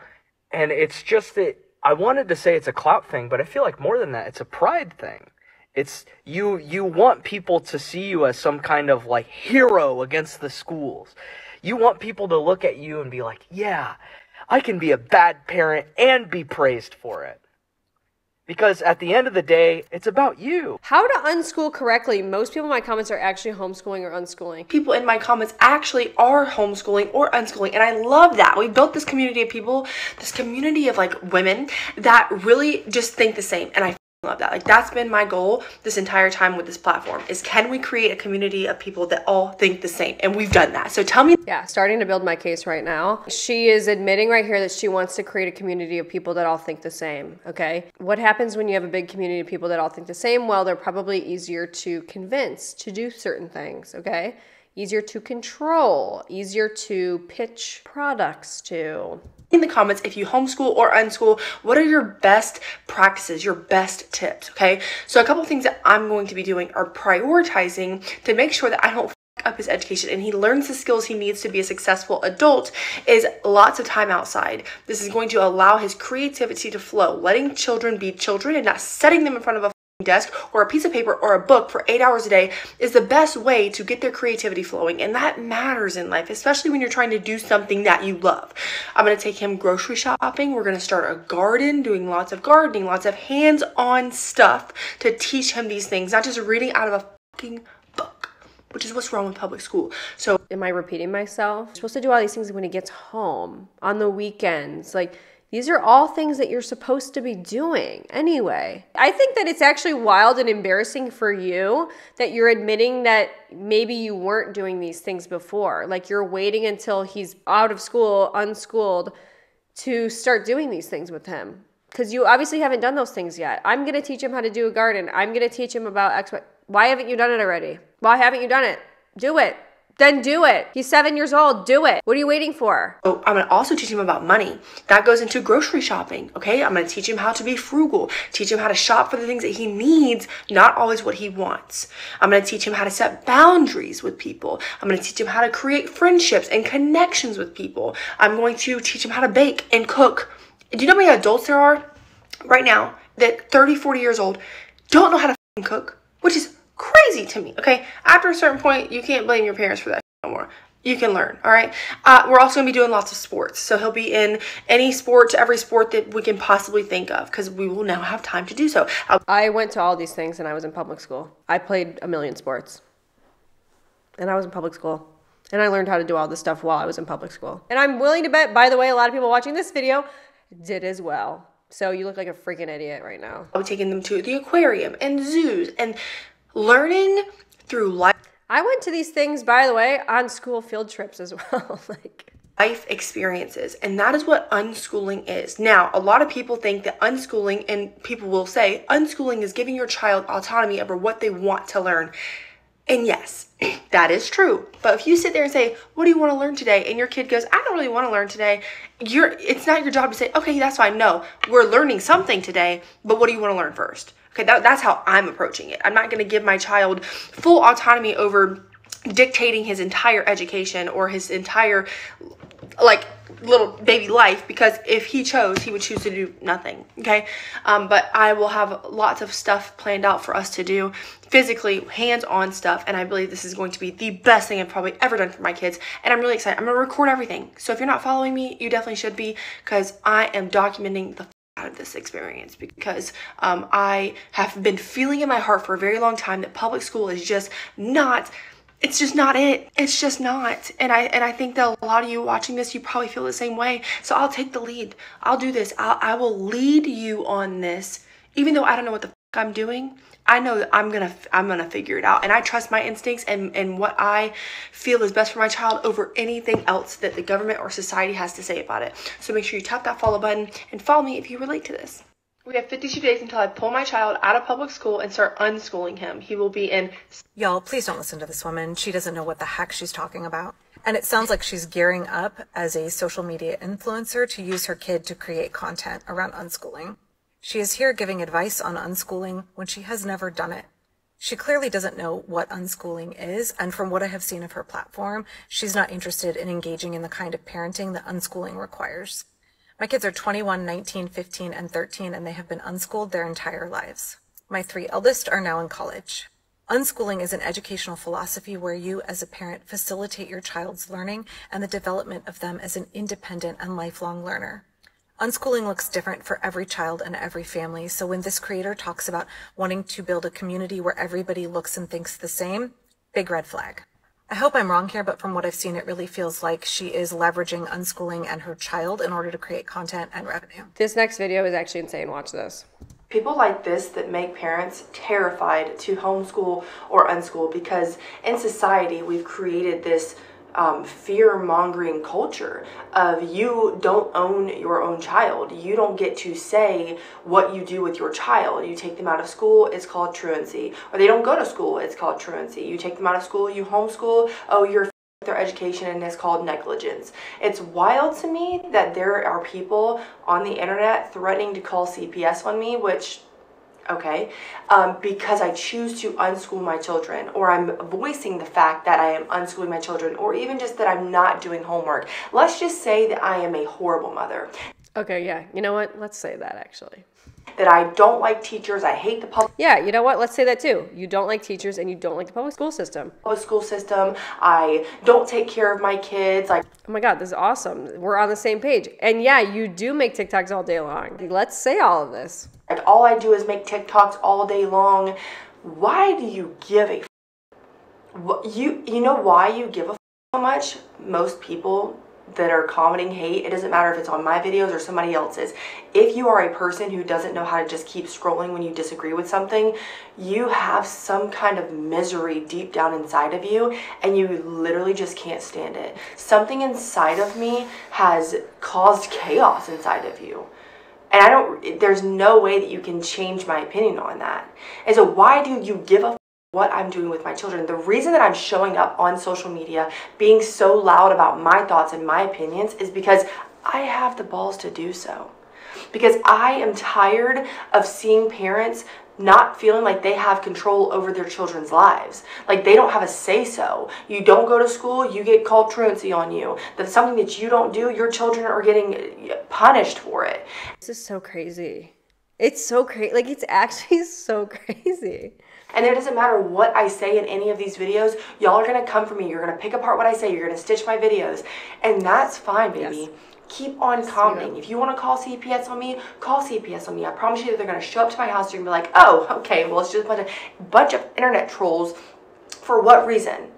And it's just that I wanted to say it's a clout thing, but I feel like more than that, it's a pride thing. It's you you want people to see you as some kind of like hero against the schools. You want people to look at you and be like, "Yeah, I can be a bad parent and be praised for it." Because at the end of the day, it's about you. How to unschool correctly. Most people in my comments are actually homeschooling or unschooling. people in my comments actually are homeschooling or unschooling and i love that we built this community of people this community of like women that really just think the same and i f***ing love that like that's been my goal this entire time with this platform is can we create a community of people that all think the same and we've done that so tell me Yeah, starting to build my case right now. She is admitting right here that she wants to create a community of people that all think the same. Okay. What happens when you have a big community of people that all think the same? Well, they're probably easier to convince to do certain things. Okay. Easier to control, easier to pitch products to. In the comments if you homeschool or unschool what are your best practices your best tips okay? So a couple things that i'm going to be doing are prioritizing to make sure that i don't up his education and he learns the skills he needs to be a successful adult is lots of time outside. This is going to allow his creativity to flow letting children be children and not setting them in front of a desk or a piece of paper or a book for eight hours a day is the best way to get their creativity flowing. And that matters in life, especially when you're trying to do something that you love. I'm going to take him grocery shopping. We're going to start a garden, doing lots of gardening, lots of hands on stuff to teach him these things, not just reading out of a fucking book, which is what's wrong with public school. So, Am I repeating myself? You're supposed to do all these things when he gets home, on the weekends. Like, these are all things that you're supposed to be doing anyway. I think that it's actually wild and embarrassing for you that you're admitting that maybe you weren't doing these things before. Like, you're waiting until he's out of school, unschooled, to start doing these things with him. Because you obviously haven't done those things yet. I'm going to teach him how to do a garden. I'm going to teach him about X. Why haven't you done it already? Why haven't you done it? Do it. Then do it. He's seven years old. Do it. What are you waiting for? Oh, I'm gonna also teach him about money. That goes into grocery shopping, okay? I'm gonna teach him how to be frugal, teach him how to shop for the things that he needs, not always what he wants. I'm gonna teach him how to set boundaries with people. I'm gonna teach him how to create friendships and connections with people. I'm going to teach him how to bake and cook. Do you know how many adults there are right now that 30, 40 years old don't know how to cook? Which is crazy to me, okay? After a certain point, you can't blame your parents for that no more. You can learn, all right? Uh, we're also gonna be doing lots of sports. So he'll be in any sport, every sport that we can possibly think of, because we will now have time to do so. I'll I went to all these things and I was in public school. I played a million sports. And I was in public school. And I learned how to do all this stuff while I was in public school. And I'm willing to bet, by the way, a lot of people watching this video did as well. So you look like a freaking idiot right now. I'm taking them to the aquarium and zoos and learning through life. I went to these things, by the way, on school field trips as well. like, life experiences and that is what unschooling is now a lot of people think that unschooling and people will say unschooling is giving your child autonomy over what they want to learn And yes, that is true. But if you sit there and say, "What do you want to learn today?" and your kid goes, "I don't really want to learn today," you're it's not your job to say, "Okay, that's fine." No, we're learning something today, but what do you want to learn first? Okay, that, that's how I'm approaching it. I'm not going to give my child full autonomy over dictating his entire education or his entire like little baby life because if he chose he would choose to do nothing okay? Um, but i will have lots of stuff planned out for us to do physically hands-on stuff and i believe this is going to be the best thing i've probably ever done for my kids and i'm really excited. I'm to record everything. So if you're not following me you definitely should be because i am documenting the out of this experience because um, i have been feeling in my heart for a very long time that public school is just not it's just not it. It's just not. And I and I think that a lot of you watching this, you probably feel the same way. So I'll take the lead. I'll do this. I'll, I will lead you on this, even though I don't know what the fuck I'm doing. I know that I'm gonna I'm gonna figure it out, and I trust my instincts and and what I feel is best for my child over anything else that the government or society has to say about it. So make sure you tap that follow button and follow me if you relate to this. We have 52 days until I pull my child out of public school and start unschooling him. He will be in. Y'all, please don't listen to this woman. She doesn't know what the heck she's talking about. And it sounds like she's gearing up as a social media influencer to use her kid to create content around unschooling. She is here giving advice on unschooling when she has never done it. She clearly doesn't know what unschooling is, and from what I have seen of her platform, she's not interested in engaging in the kind of parenting that unschooling requires. My kids are 21, 19, 15, and 13, and they have been unschooled their entire lives. My three eldest are now in college. Unschooling is an educational philosophy where you, as a parent, facilitate your child's learning and the development of them as an independent and lifelong learner. Unschooling looks different for every child and every family, so when this creator talks about wanting to build a community where everybody looks and thinks the same, big red flag. I hope I'm wrong here, but from what I've seen, it really feels like she is leveraging unschooling and her child in order to create content and revenue. This next video is actually insane. Watch this. People like this that make parents terrified to homeschool or unschool because in society we've created this um, fear mongering culture of you don't own your own child. You don't get to say what you do with your child. You take them out of school, it's called truancy. Or they don't go to school, it's called truancy. You take them out of school, you homeschool, oh, you're their education and it's called negligence. It's wild to me that there are people on the internet threatening to call CPS on me, which okay, um, because I choose to unschool my children, or I'm voicing the fact that I am unschooling my children, or even just that I'm not doing homework. Let's just say that I am a horrible mother. Okay, yeah. You know what? Let's say that actually. That I don't like teachers. I hate the public. Yeah, you know what? Let's say that too. You don't like teachers and you don't like the public school system. Public school system. I don't take care of my kids. Like, oh my God, this is awesome. We're on the same page. And yeah, you do make TikToks all day long. Let's say all of this. Like all I do is make TikToks all day long. Why do you give a you you know why you give a so much? Most people that are commenting hate, it doesn't matter if it's on my videos or somebody else's. If you are a person who doesn't know how to just keep scrolling when you disagree with something, you have some kind of misery deep down inside of you and you literally just can't stand it. Something inside of me has caused chaos inside of you. And I don't, there's no way that you can change my opinion on that. And so, why do you give a what I'm doing with my children. The reason that I'm showing up on social media, being so loud about my thoughts and my opinions, is because I have the balls to do so. Because I am tired of seeing parents not feeling like they have control over their children's lives. Like they don't have a say so. You don't go to school, you get called truancy on you. That's something that you don't do, your children are getting punished for it. This is so crazy. It's so crazy. Like it's actually so crazy. And it doesn't matter what I say in any of these videos, y'all are gonna come for me. You're gonna pick apart what I say, you're gonna stitch my videos. And that's fine, baby. Yes keep on commenting. If you want to call CPS on me, call CPS on me. I promise you that they're going to show up to my house. You're to be like, oh, okay, well, it's just a bunch of, bunch of internet trolls. For what reason?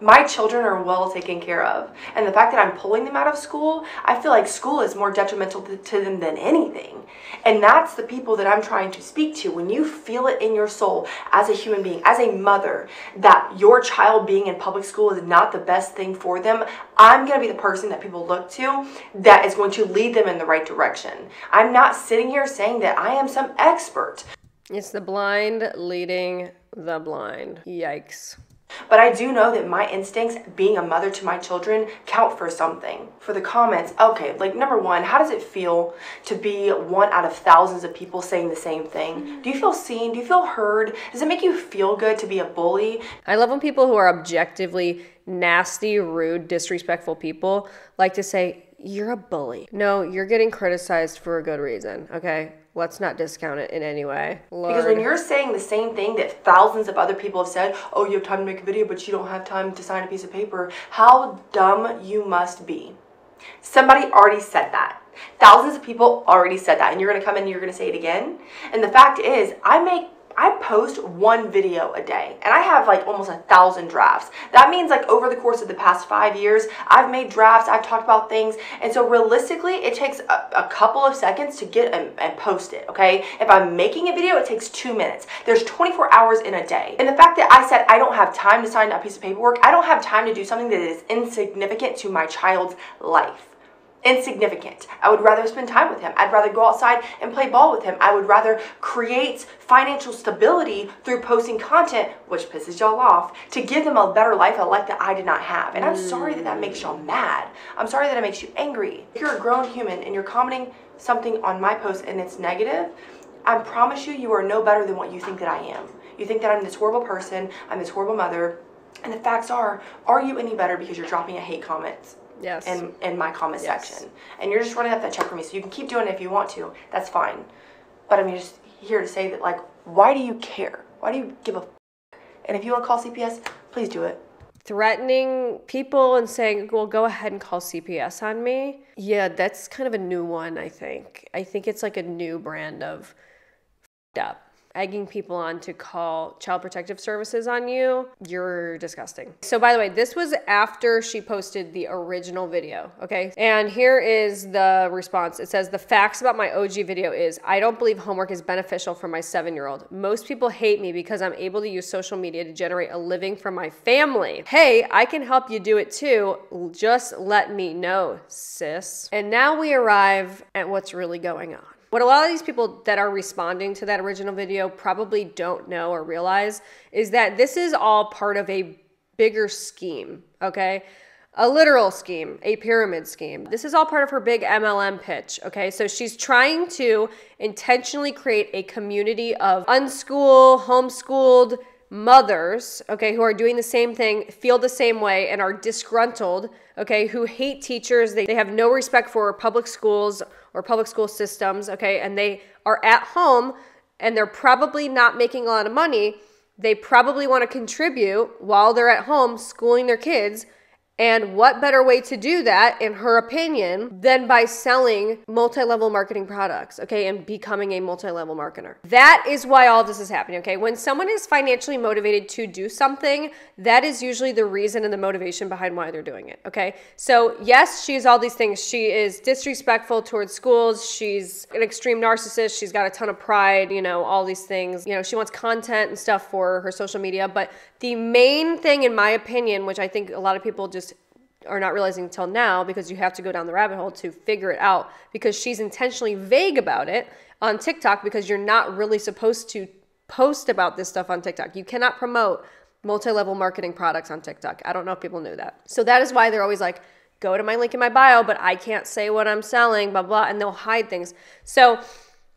My children are well taken care of. And the fact that I'm pulling them out of school, I feel like school is more detrimental to, them than anything. And that's the people that I'm trying to speak to. When you feel it in your soul as a human being, as a mother, that your child being in public school is not the best thing for them, I'm going to be the person that people look to that is going to lead them in the right direction. I'm not sitting here saying that I am some expert. It's the blind leading the blind. Yikes. But I do know that my instincts, being a mother to my children, count for something. For the comments, okay, like number one, how does it feel to be one out of thousands of people saying the same thing? Do you feel seen? Do you feel heard? Does it make you feel good to be a bully? I love when people who are objectively nasty, rude, disrespectful people like to say, you're a bully. No, you're getting criticized for a good reason, okay? Let's not discount it in any way. Lord. Because when you're saying the same thing that thousands of other people have said, oh, you have time to make a video, but you don't have time to sign a piece of paper, how dumb you must be. Somebody already said that. Thousands of people already said that, and you're gonna come in and you're gonna say it again. And the fact is, I make I post one video a day and I have like almost a thousand drafts. That means like over the course of the past five years, I've made drafts, I've talked about things. And so realistically, it takes a, a couple of seconds to get and, and post it, okay? If I'm making a video, it takes two minutes. There's 24 hours in a day. And the fact that I said I don't have time to sign a piece of paperwork, I don't have time to do something that is insignificant to my child's life insignificant. I would rather spend time with him. I'd rather go outside and play ball with him. I would rather create financial stability through posting content, which pisses y'all off, to give them a better life, a life that I did not have. And I'm sorry that that makes y'all mad. I'm sorry that it makes you angry. If you're a grown human and you're commenting something on my post and it's negative, I promise you, you are no better than what you think that I am. You think that I'm this horrible person, I'm this horrible mother, and the facts are, are you any better because you're dropping a hate comment? Yes. in, in my comment Yes. section. And you're just running up that check for me. So you can keep doing it if you want to. That's fine. But I'm just here to say that, like, why do you care? Why do you give a f- And if you want to call CPS, please do it. threatening people and saying, well, go ahead and call CPS on me. Yeah, that's kind of a new one, I think. I think it's like a new brand of fed up. Egging people on to call child protective services on you, you're disgusting. So, by the way, this was after she posted the original video, okay? And here is the response it says, The facts about my OG video is I don't believe homework is beneficial for my seven year old. Most people hate me because I'm able to use social media to generate a living for my family. Hey, I can help you do it too. Just let me know, sis. And now we arrive at what's really going on. What a lot of these people that are responding to that original video probably don't know or realize is that this is all part of a bigger scheme, okay? A literal scheme, a pyramid scheme. This is all part of her big MLM pitch, okay? So she's trying to intentionally create a community of unschooled, homeschooled mothers, okay, who are doing the same thing, feel the same way, and are disgruntled, okay, who hate teachers. They, they have no respect for public schools or public school systems, okay, and they are at home and they're probably not making a lot of money. They probably want to contribute while they're at home schooling their kids. And what better way to do that, in her opinion, than by selling multi level marketing products, okay, and becoming a multi level marketer? That is why all this is happening, okay? When someone is financially motivated to do something, that is usually the reason and the motivation behind why they're doing it, okay? So, yes, she is all these things. She is disrespectful towards schools. She's an extreme narcissist. She's got a ton of pride, you know, all these things. You know, she wants content and stuff for her social media. But the main thing, in my opinion, which I think a lot of people just are not realizing until now because you have to go down the rabbit hole to figure it out because she's intentionally vague about it on TikTok because you're not really supposed to post about this stuff on TikTok. You cannot promote multi-level marketing products on TikTok. I don't know if people knew that. So that is why they're always like go to my link in my bio, but I can't say what I'm selling, blah blah, and they'll hide things. So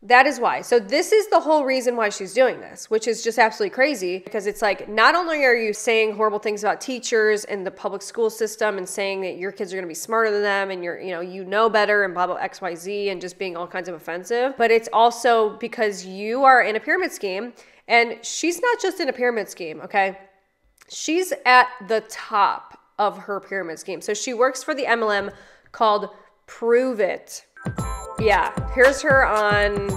that is why. So this is the whole reason why she's doing this, which is just absolutely crazy because it's like not only are you saying horrible things about teachers and the public school system and saying that your kids are going to be smarter than them and you're, you know, you know better and blah blah XYZ and just being all kinds of offensive, but it's also because you are in a pyramid scheme and she's not just in a pyramid scheme, okay? She's at the top of her pyramid scheme. So she works for the MLM called Pruvit. Yeah, here's her on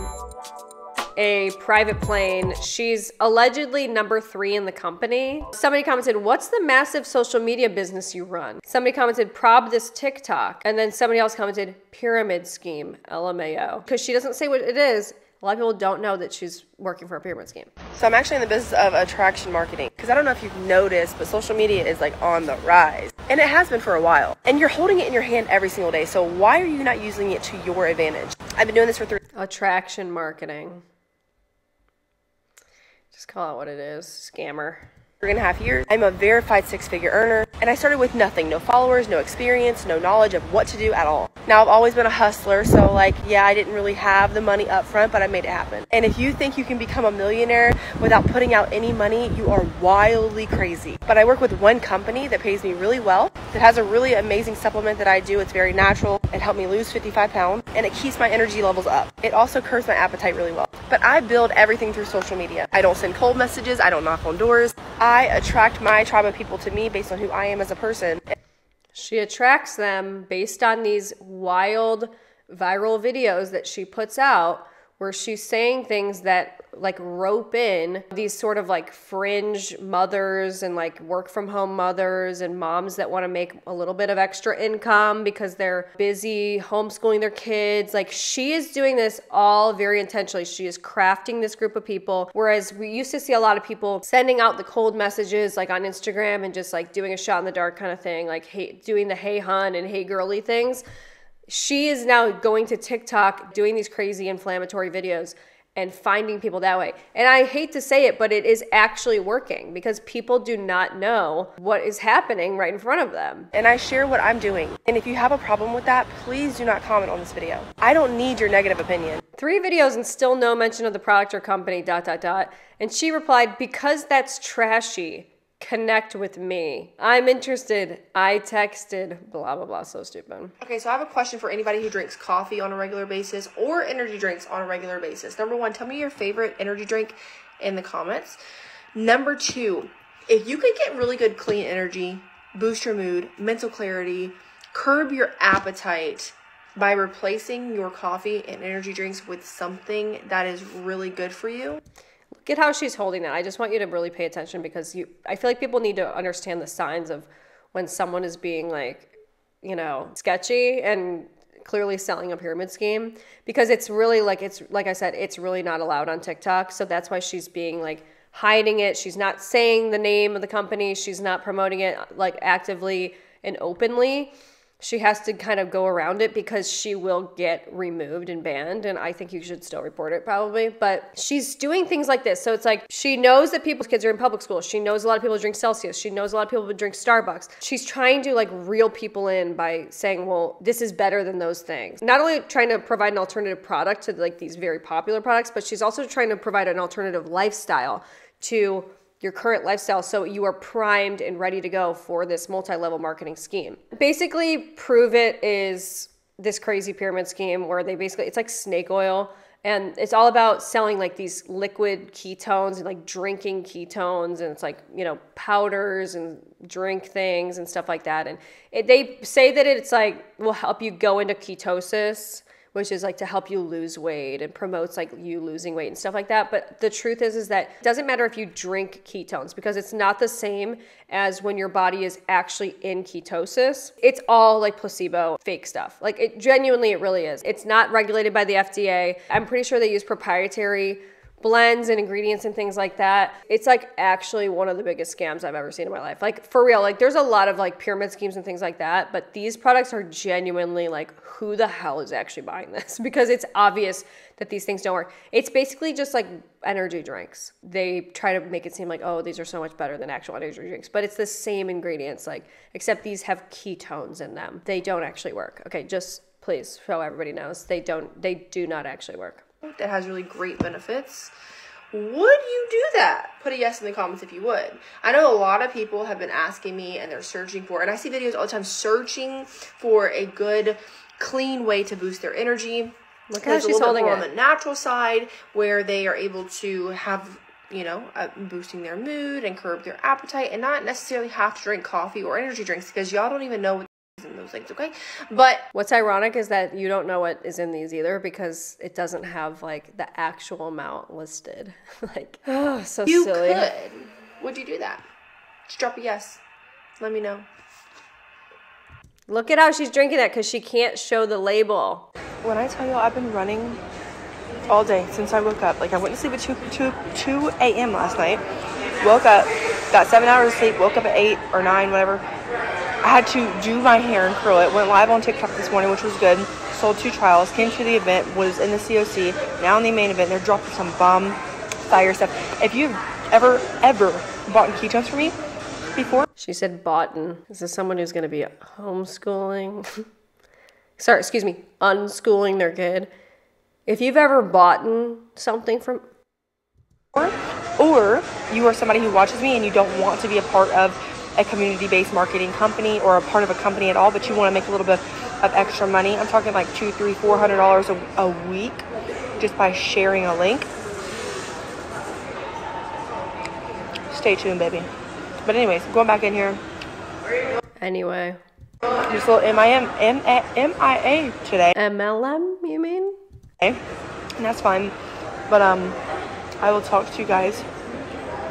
a private plane. She's allegedly number three in the company. Somebody commented, What's the massive social media business you run? Somebody commented, Prob this TikTok. And then somebody else commented, Pyramid scheme, LMAO. Because she doesn't say what it is. A lot of people don't know that she's working for a pyramid scheme. So I'm actually in the business of attraction marketing because I don't know if you've noticed, but social media is like on the rise. And it has been for a while. And you're holding it in your hand every single day. So why are you not using it to your advantage? I've been doing this for three Attraction marketing. Just call it what it is scammer. Three and a half years. I'm a verified six figure earner, and I started with nothing no followers, no experience, no knowledge of what to do at all. Now, I've always been a hustler, so like, yeah, I didn't really have the money up front, but I made it happen. And if you think you can become a millionaire without putting out any money, you are wildly crazy. But I work with one company that pays me really well, that has a really amazing supplement that I do. It's very natural. It helped me lose 55 pounds, and it keeps my energy levels up. It also curbs my appetite really well. But I build everything through social media. I don't send cold messages, I don't knock on doors. Attract my tribe of people to me based on who I am as a person. She attracts them based on these wild viral videos that she puts out where she's saying things that like rope in these sort of like fringe mothers and like work from home mothers and moms that want to make a little bit of extra income because they're busy homeschooling their kids. Like she is doing this all very intentionally. She is crafting this group of people. Whereas we used to see a lot of people sending out the cold messages like on Instagram and just like doing a shot in the dark kind of thing, like hey, doing the hey hun and hey girly things she is now going to TikTok doing these crazy inflammatory videos and finding people that way. And I hate to say it, but it is actually working because people do not know what is happening right in front of them. And I share what I'm doing. And if you have a problem with that, please do not comment on this video. I don't need your negative opinion. Three videos and still no mention of the product or company, dot, dot, dot. And she replied, because that's trashy connect with me. I'm interested. I texted, blah, blah, blah. So stupid. Okay, so I have a question for anybody who drinks coffee on a regular basis or energy drinks on a regular basis. Number one, tell me your favorite energy drink in the comments. Number two, if you could get really good clean energy, boost your mood, mental clarity, curb your appetite by replacing your coffee and energy drinks with something that is really good for you, At how she's holding that. I just want you to really pay attention because you I feel like people need to understand the signs of when someone is being like, you know, sketchy and clearly selling a pyramid scheme because it's really like it's like I said, it's really not allowed on TikTok. So that's why she's being like hiding it. She's not saying the name of the company. She's not promoting it like actively and openly she has to kind of go around it because she will get removed and banned and i think you should still report it probably. But she's doing things like this. So it's like she knows that people's kids are in public school. She knows a lot of people drink celsius. She knows a lot of people drink starbucks. She's trying to like reel people in by saying well this is better than those things. Not only trying to provide an alternative product to like these very popular products but she's also trying to provide an alternative lifestyle to your current lifestyle so you are primed and ready to go for this multi-level marketing scheme. Basically, Pruvit is this crazy pyramid scheme where they basically it's like snake oil and it's all about selling like these liquid ketones and like drinking ketones and it's like you know powders and drink things and stuff like that and it, they say that it's like will help you go into ketosis which is like to help you lose weight and promotes like you losing weight and stuff like that. But the truth is, is that it doesn't matter if you drink ketones because it's not the same as when your body is actually in ketosis. It's all like placebo, fake stuff. Like it genuinely, it really is. It's not regulated by the FDA. I'm pretty sure they use proprietary blends and ingredients and things like that. It's like actually one of the biggest scams I've ever seen in my life. Like for real, like there's a lot of like pyramid schemes and things like that, but these products are genuinely like who the hell is actually buying this? Because it's obvious that these things don't work. It's basically just like energy drinks. They try to make it seem like, oh, these are so much better than actual energy drinks, but it's the same ingredients, like, except these have ketones in them. They don't actually work. Okay, just please, so everybody knows, they don't, they do not actually work that has really great benefits. Would you do that? Put a yes in the comments if you would. I know a lot of people have been asking me and they're searching for, and I see videos all the time searching for a good, clean way to boost their energy. Look how she's holding it. on the natural side where they are able to have you know, uh, boosting their mood and curb their appetite and not necessarily have to drink coffee or energy drinks because y'all don't even know what in those things, okay? But what's ironic is that you don't know what is in these either because it doesn't have like the actual amount listed. like, oh, so you silly. could. Would you do that? Just drop a yes. Let me know. Look at how she's drinking that because she can't show the label. When I tell y'all, I've been running all day since I woke up, like I went to sleep at 2, 2, 2 a.m. last night, woke up, got seven hours of sleep, woke up at 8 or 9, whatever, I had to do my hair and curl it. Went live on TikTok this morning, which was good. Sold two trials. Came to the event. Was in the COC. Now in the main event, they're dropping some bomb fire stuff. If you've ever, ever bought ketones for me before. She said bought. Is this someone who's going to be homeschooling. Sorry, excuse me, unschooling their kid. If you've ever bought something from. Or, Or you are somebody who watches me and you don't want to be a part of a community based marketing company or a part of a company at all, but you want to make a little bit of extra money. I'm talking like two, three, four hundred dollars a week just by sharing a link. Stay tuned, baby. But anyways, going back in here. Anyway. Just a little MIM, MIA today. MLM, you mean? Okay. And that's fine. But um, I will talk to you guys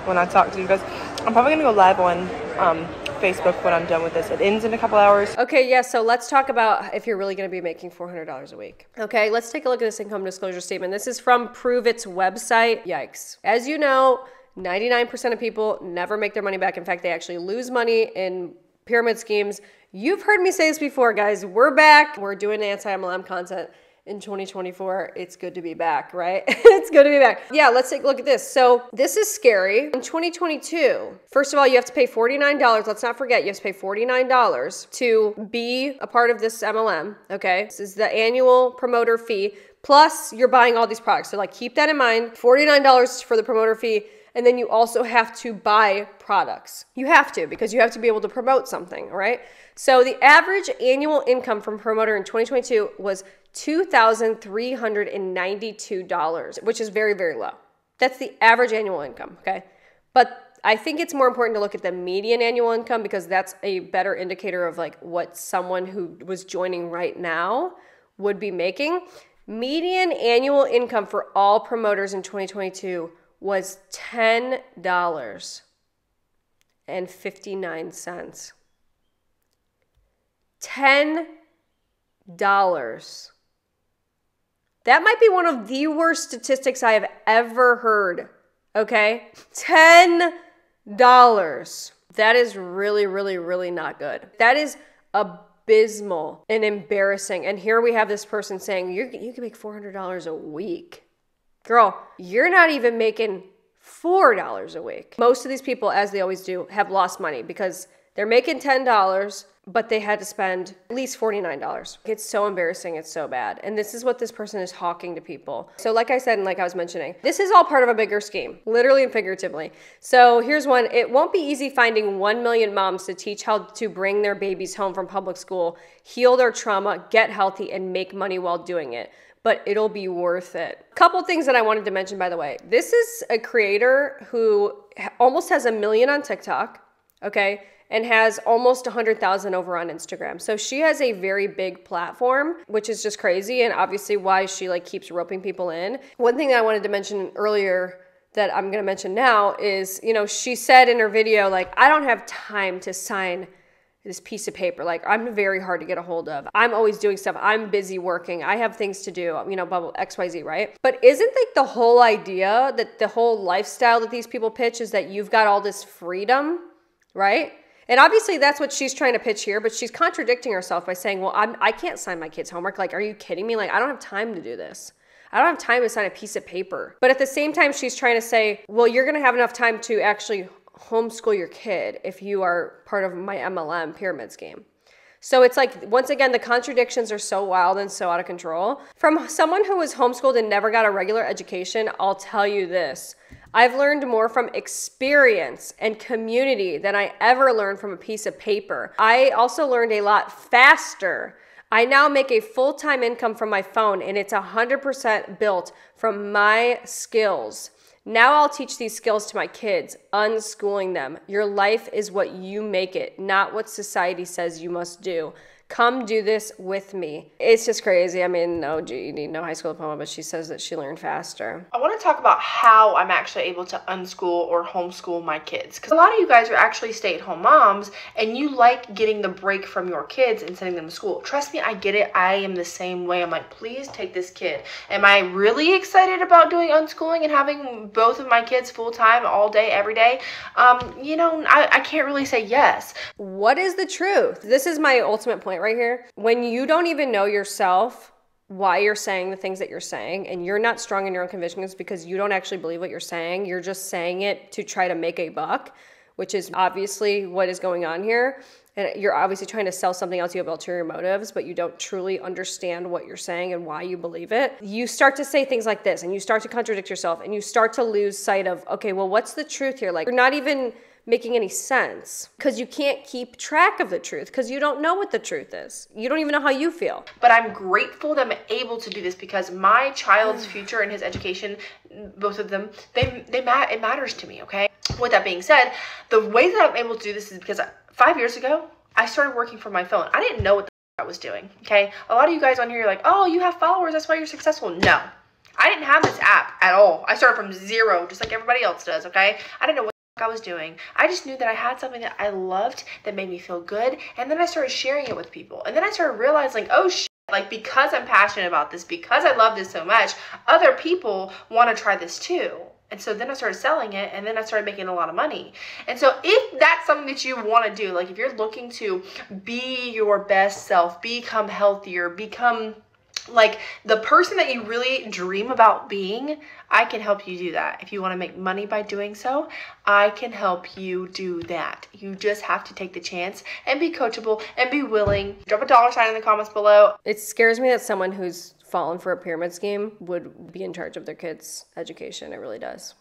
when I talk to you guys. I'm probably gonna go live on um, Facebook when I'm done with this. It ends in a couple hours. Okay, yeah, so let's talk about if you're really going to be making $400 a week. Okay, let's take a look at this income disclosure statement. This is from Pruvit's website. Yikes. As you know, 99% of people never make their money back. In fact, they actually lose money in pyramid schemes. You've heard me say this before, guys. We're back. We're doing anti MLM content in 2024. It's good to be back, right? it's good to be back. Yeah, let's take a look at this. So, this is scary. In 2022, first of all, you have to pay $49. Let's not forget, you have to pay $49 to be a part of this MLM, okay? This is the annual promoter fee. Plus, you're buying all these products. So, like, keep that in mind $49 for the promoter fee and then you also have to buy products. You have to because you have to be able to promote something, right? So the average annual income from promoter in 2022 was $2,392, which is very, very low. That's the average annual income, okay? But I think it's more important to look at the median annual income because that's a better indicator of like what someone who was joining right now would be making. Median annual income for all promoters in 2022 was $10 and 59 cents. $10. That might be one of the worst statistics I have ever heard. Okay? $10. That is really, really, really not good. That is abysmal and embarrassing. And here we have this person saying, you you can make $400 a week. Girl, you're not even making $4 a week. Most of these people, as they always do, have lost money because they're making $10, but they had to spend at least $49. It's so embarrassing. It's so bad. And this is what this person is hawking to people. So, like I said, and like I was mentioning, this is all part of a bigger scheme, literally and figuratively. So, here's one it won't be easy finding 1 million moms to teach how to bring their babies home from public school, heal their trauma, get healthy, and make money while doing it but it'll be worth it. A couple things that I wanted to mention, by the way. This is a creator who almost has a million on TikTok, okay, and has almost 100,000 over on Instagram. So she has a very big platform, which is just crazy, and obviously why she like keeps roping people in. One thing that I wanted to mention earlier that I'm gonna mention now is, you know, she said in her video, like, I don't have time to sign this piece of paper. Like I'm very hard to get a hold of. I'm always doing stuff. I'm busy working. I have things to do, you know, bubble XYZ, right? But isn't like the whole idea that the whole lifestyle that these people pitch is that you've got all this freedom, right? And obviously that's what she's trying to pitch here, but she's contradicting herself by saying, "Well, I'm I can't sign my kids' homework. Like, are you kidding me? Like, I don't have time to do this." I don't have time to sign a piece of paper. But at the same time, she's trying to say, well, you're going to have enough time to actually homeschool your kid if you are part of my MLM pyramid scheme. So it's like, once again, the contradictions are so wild and so out of control. From someone who was homeschooled and never got a regular education, I'll tell you this. I've learned more from experience and community than I ever learned from a piece of paper. I also learned a lot faster. I now make a full time income from my phone, and it's 100% built from my skills. Now I'll teach these skills to my kids, unschooling them. Your life is what you make it, not what society says you must do. Come do this with me. It's just crazy. I mean, no GED, no high school diploma, but she says that she learned faster. I want to talk about how I'm actually able to unschool or homeschool my kids. Because a lot of you guys are actually stay at home moms and you like getting the break from your kids and sending them to school. Trust me, I get it. I am the same way. I'm like, please take this kid. Am I really excited about doing unschooling and having both of my kids full time all day, every day? Um, you know, I, I can't really say yes. What is the truth? This is my ultimate point point right here. When you don't even know yourself, why you're saying the things that you're saying and you're not strong in your own convictions because you don't actually believe what you're saying. You're just saying it to try to make a buck, which is obviously what is going on here. And you're obviously trying to sell something else. You have ulterior motives, but you don't truly understand what you're saying and why you believe it. You start to say things like this and you start to contradict yourself and you start to lose sight of, okay, well, what's the truth here? Like, you're not even making any sense because you can't keep track of the truth because you don't know what the truth is. You don't even know how you feel. But I'm grateful that I'm able to do this because my child's future and his education, both of them, they they ma- it matters to me. Okay. With that being said, the way that I'm able to do this is because five years ago I started working from my phone. I didn't know what the I was doing. Okay. A lot of you guys on here are like, oh, you have followers, that's why you're successful. No. I didn't have this app at all. I started from zero, just like everybody else does, okay? I didn't know what I was doing. I just knew that I had something that I loved that made me feel good. And then I started sharing it with people. And then I started realizing, oh, shit, like because I'm passionate about this, because I love this so much, other people want to try this too. And so then I started selling it and then I started making a lot of money. And so if that's something that you want to do, like if you're looking to be your best self, become healthier, become like the person that you really dream about being, I can help you do that. If you want to make money by doing so, I can help you do that. You just have to take the chance and be coachable and be willing. Drop a dollar sign in the comments below. It scares me that someone who's fallen for a pyramid scheme would be in charge of their kids' education. It really does.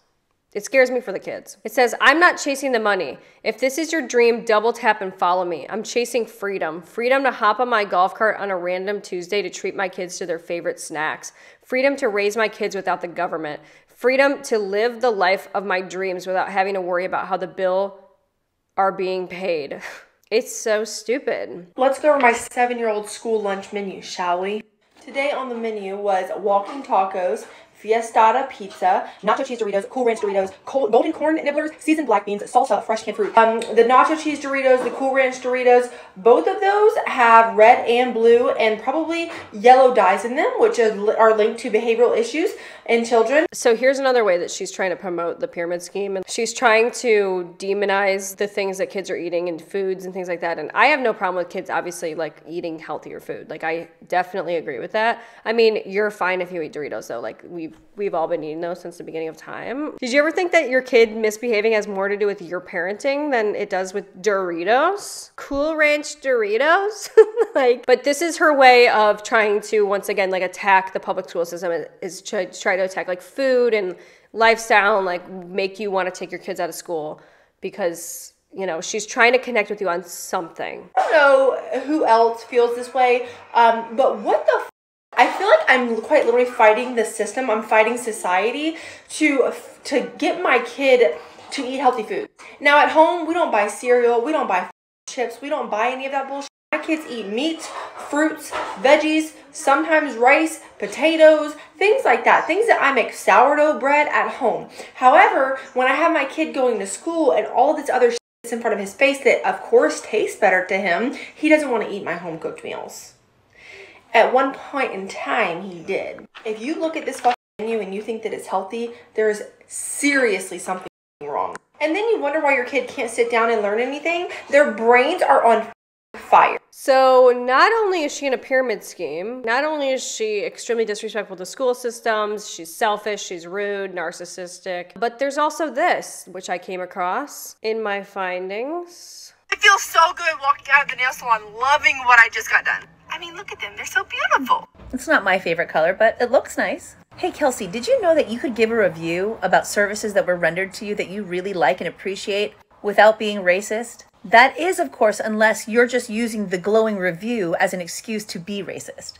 It scares me for the kids. It says, I'm not chasing the money. If this is your dream, double tap and follow me. I'm chasing freedom. Freedom to hop on my golf cart on a random Tuesday to treat my kids to their favorite snacks. Freedom to raise my kids without the government. Freedom to live the life of my dreams without having to worry about how the bill are being paid. It's so stupid. Let's go over my seven year old school lunch menu, shall we? Today on the menu was walking tacos, Fiestada pizza, nacho cheese Doritos, Cool Ranch Doritos, cold, golden corn nibblers, seasoned black beans, salsa, fresh canned fruit. Um, the nacho cheese Doritos, the Cool Ranch Doritos, both of those have red and blue and probably yellow dyes in them, which are linked to behavioral issues in children. So here's another way that she's trying to promote the pyramid scheme. And she's trying to demonize the things that kids are eating and foods and things like that. And I have no problem with kids obviously like eating healthier food. Like I definitely agree with that. I mean, you're fine if you eat Doritos though. Like we've we've all been eating those since the beginning of time. Did you ever think that your kid misbehaving has more to do with your parenting than it does with Doritos? Cool Ranch Doritos? like, but this is her way of trying to once again like attack the public school system is to try to attack like food and lifestyle and like make you want to take your kids out of school because you know she's trying to connect with you on something. I don't know who else feels this way, um, but what the I feel like I'm quite literally fighting the system. I'm fighting society to to get my kid to eat healthy food. Now at home, we don't buy cereal, we don't buy chips, we don't buy any of that bullshit. My kids eat meat, fruits, veggies, sometimes rice, potatoes, things like that. Things that I make sourdough bread at home. However, when I have my kid going to school and all this other shit in front of his face that of course tastes better to him, he doesn't want to eat my home cooked meals. At one point in time, he did. If you look at this menu and you think that it's healthy, there's seriously something wrong. And then you wonder why your kid can't sit down and learn anything. Their brains are on fire. So, not only is she in a pyramid scheme, not only is she extremely disrespectful to school systems, she's selfish, she's rude, narcissistic, but there's also this, which I came across in my findings. I feel so good walking out of the nail salon loving what I just got done. I mean, look at them. They're so beautiful. It's not my favorite color, but it looks nice. Hey, Kelsey, did you know that you could give a review about services that were rendered to you that you really like and appreciate without being racist? That is, of course, unless you're just using the glowing review as an excuse to be racist.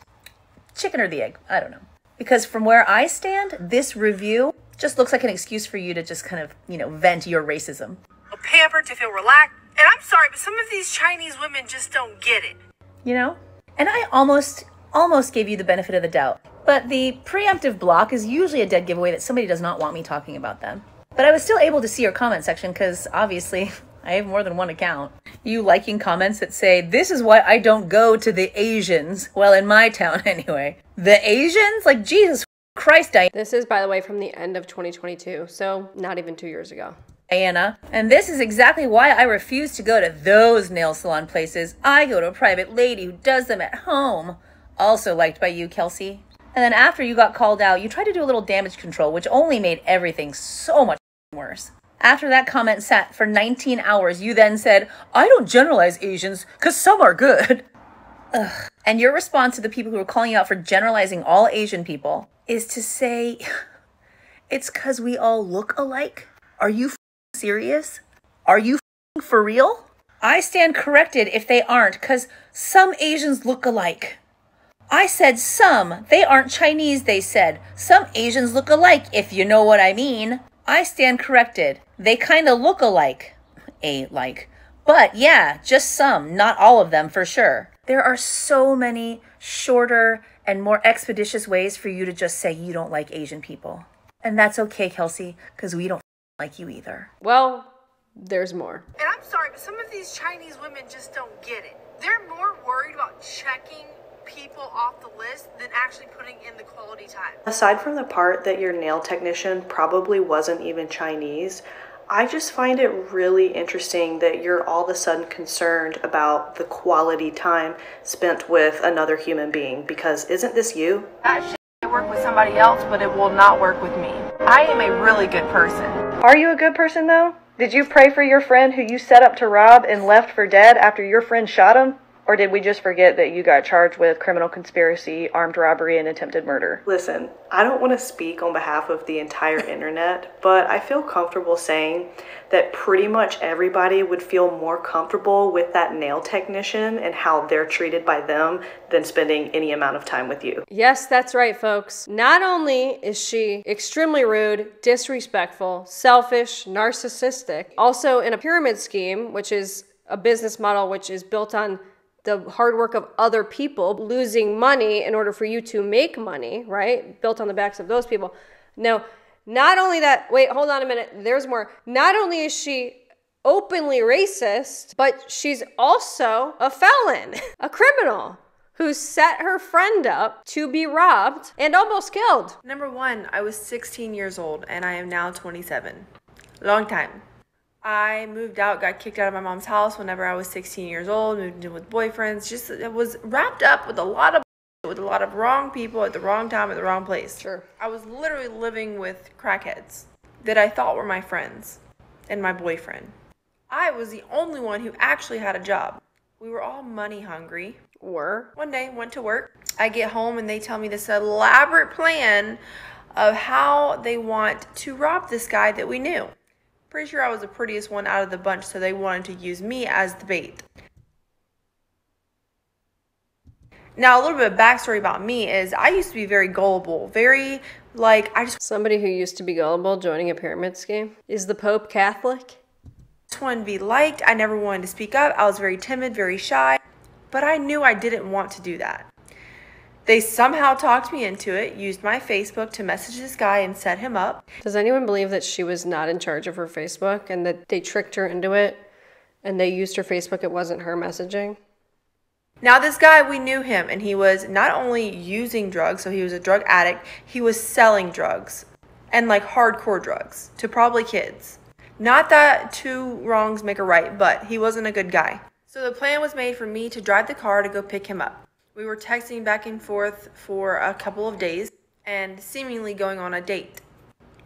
Chicken or the egg? I don't know. Because from where I stand, this review just looks like an excuse for you to just kind of, you know, vent your racism. Pampered to feel relaxed. And I'm sorry, but some of these Chinese women just don't get it. You know? And I almost, almost gave you the benefit of the doubt. But the preemptive block is usually a dead giveaway that somebody does not want me talking about them. But I was still able to see your comment section because obviously I have more than one account. You liking comments that say, This is why I don't go to the Asians. Well, in my town anyway. The Asians? Like, Jesus Christ, Diana. This is, by the way, from the end of 2022, so not even two years ago. Diana. And this is exactly why I refuse to go to those nail salon places. I go to a private lady who does them at home. Also liked by you, Kelsey. And then after you got called out, you tried to do a little damage control, which only made everything so much worse. After that comment sat for 19 hours, you then said, I don't generalize Asians because some are good. Ugh. And your response to the people who were calling you out for generalizing all Asian people is to say, it's because we all look alike. Are you serious? Are you for real? I stand corrected if they aren't, because some Asians look alike. I said some. They aren't Chinese, they said. Some Asians look alike, if you know what I mean. I stand corrected. They kind of look alike. A like. But yeah, just some, not all of them for sure. There are so many shorter and more expeditious ways for you to just say you don't like Asian people. And that's okay, Kelsey, because we don't like you either. Well, there's more. And I'm sorry, but some of these Chinese women just don't get it. They're more worried about checking people off the list than actually putting in the quality time. Aside from the part that your nail technician probably wasn't even Chinese, I just find it really interesting that you're all of a sudden concerned about the quality time spent with another human being because isn't this you? That shit may work with somebody else, but it will not work with me. I am a really good person. Are you a good person though? Did you pray for your friend who you set up to rob and left for dead after your friend shot him? Or did we just forget that you got charged with criminal conspiracy, armed robbery, and attempted murder? Listen, I don't want to speak on behalf of the entire internet, but I feel comfortable saying that pretty much everybody would feel more comfortable with that nail technician and how they're treated by them than spending any amount of time with you. Yes, that's right, folks. Not only is she extremely rude, disrespectful, selfish, narcissistic, also in a pyramid scheme, which is a business model which is built on the hard work of other people losing money in order for you to make money, right? Built on the backs of those people. Now, not only that, wait, hold on a minute. There's more. Not only is she openly racist, but she's also a felon, a criminal who set her friend up to be robbed and almost killed. Number one, I was 16 years old and I am now 27. Long time. I moved out, got kicked out of my mom's house whenever I was 16 years old, moved in with boyfriends. Just it was wrapped up with a lot of with a lot of wrong people at the wrong time at the wrong place. Sure. I was literally living with crackheads that I thought were my friends and my boyfriend. I was the only one who actually had a job. We were all money hungry. Were. One day, went to work. I get home and they tell me this elaborate plan of how they want to rob this guy that we knew. Pretty sure I was the prettiest one out of the bunch, so they wanted to use me as the bait. Now, a little bit of backstory about me is I used to be very gullible, very like I just somebody who used to be gullible joining a pyramid scheme. Is the Pope Catholic? Just wanted to be liked. I never wanted to speak up. I was very timid, very shy, but I knew I didn't want to do that. They somehow talked me into it, used my Facebook to message this guy and set him up. Does anyone believe that she was not in charge of her Facebook and that they tricked her into it and they used her Facebook? It wasn't her messaging? Now, this guy, we knew him, and he was not only using drugs, so he was a drug addict, he was selling drugs and like hardcore drugs to probably kids. Not that two wrongs make a right, but he wasn't a good guy. So the plan was made for me to drive the car to go pick him up. We were texting back and forth for a couple of days and seemingly going on a date.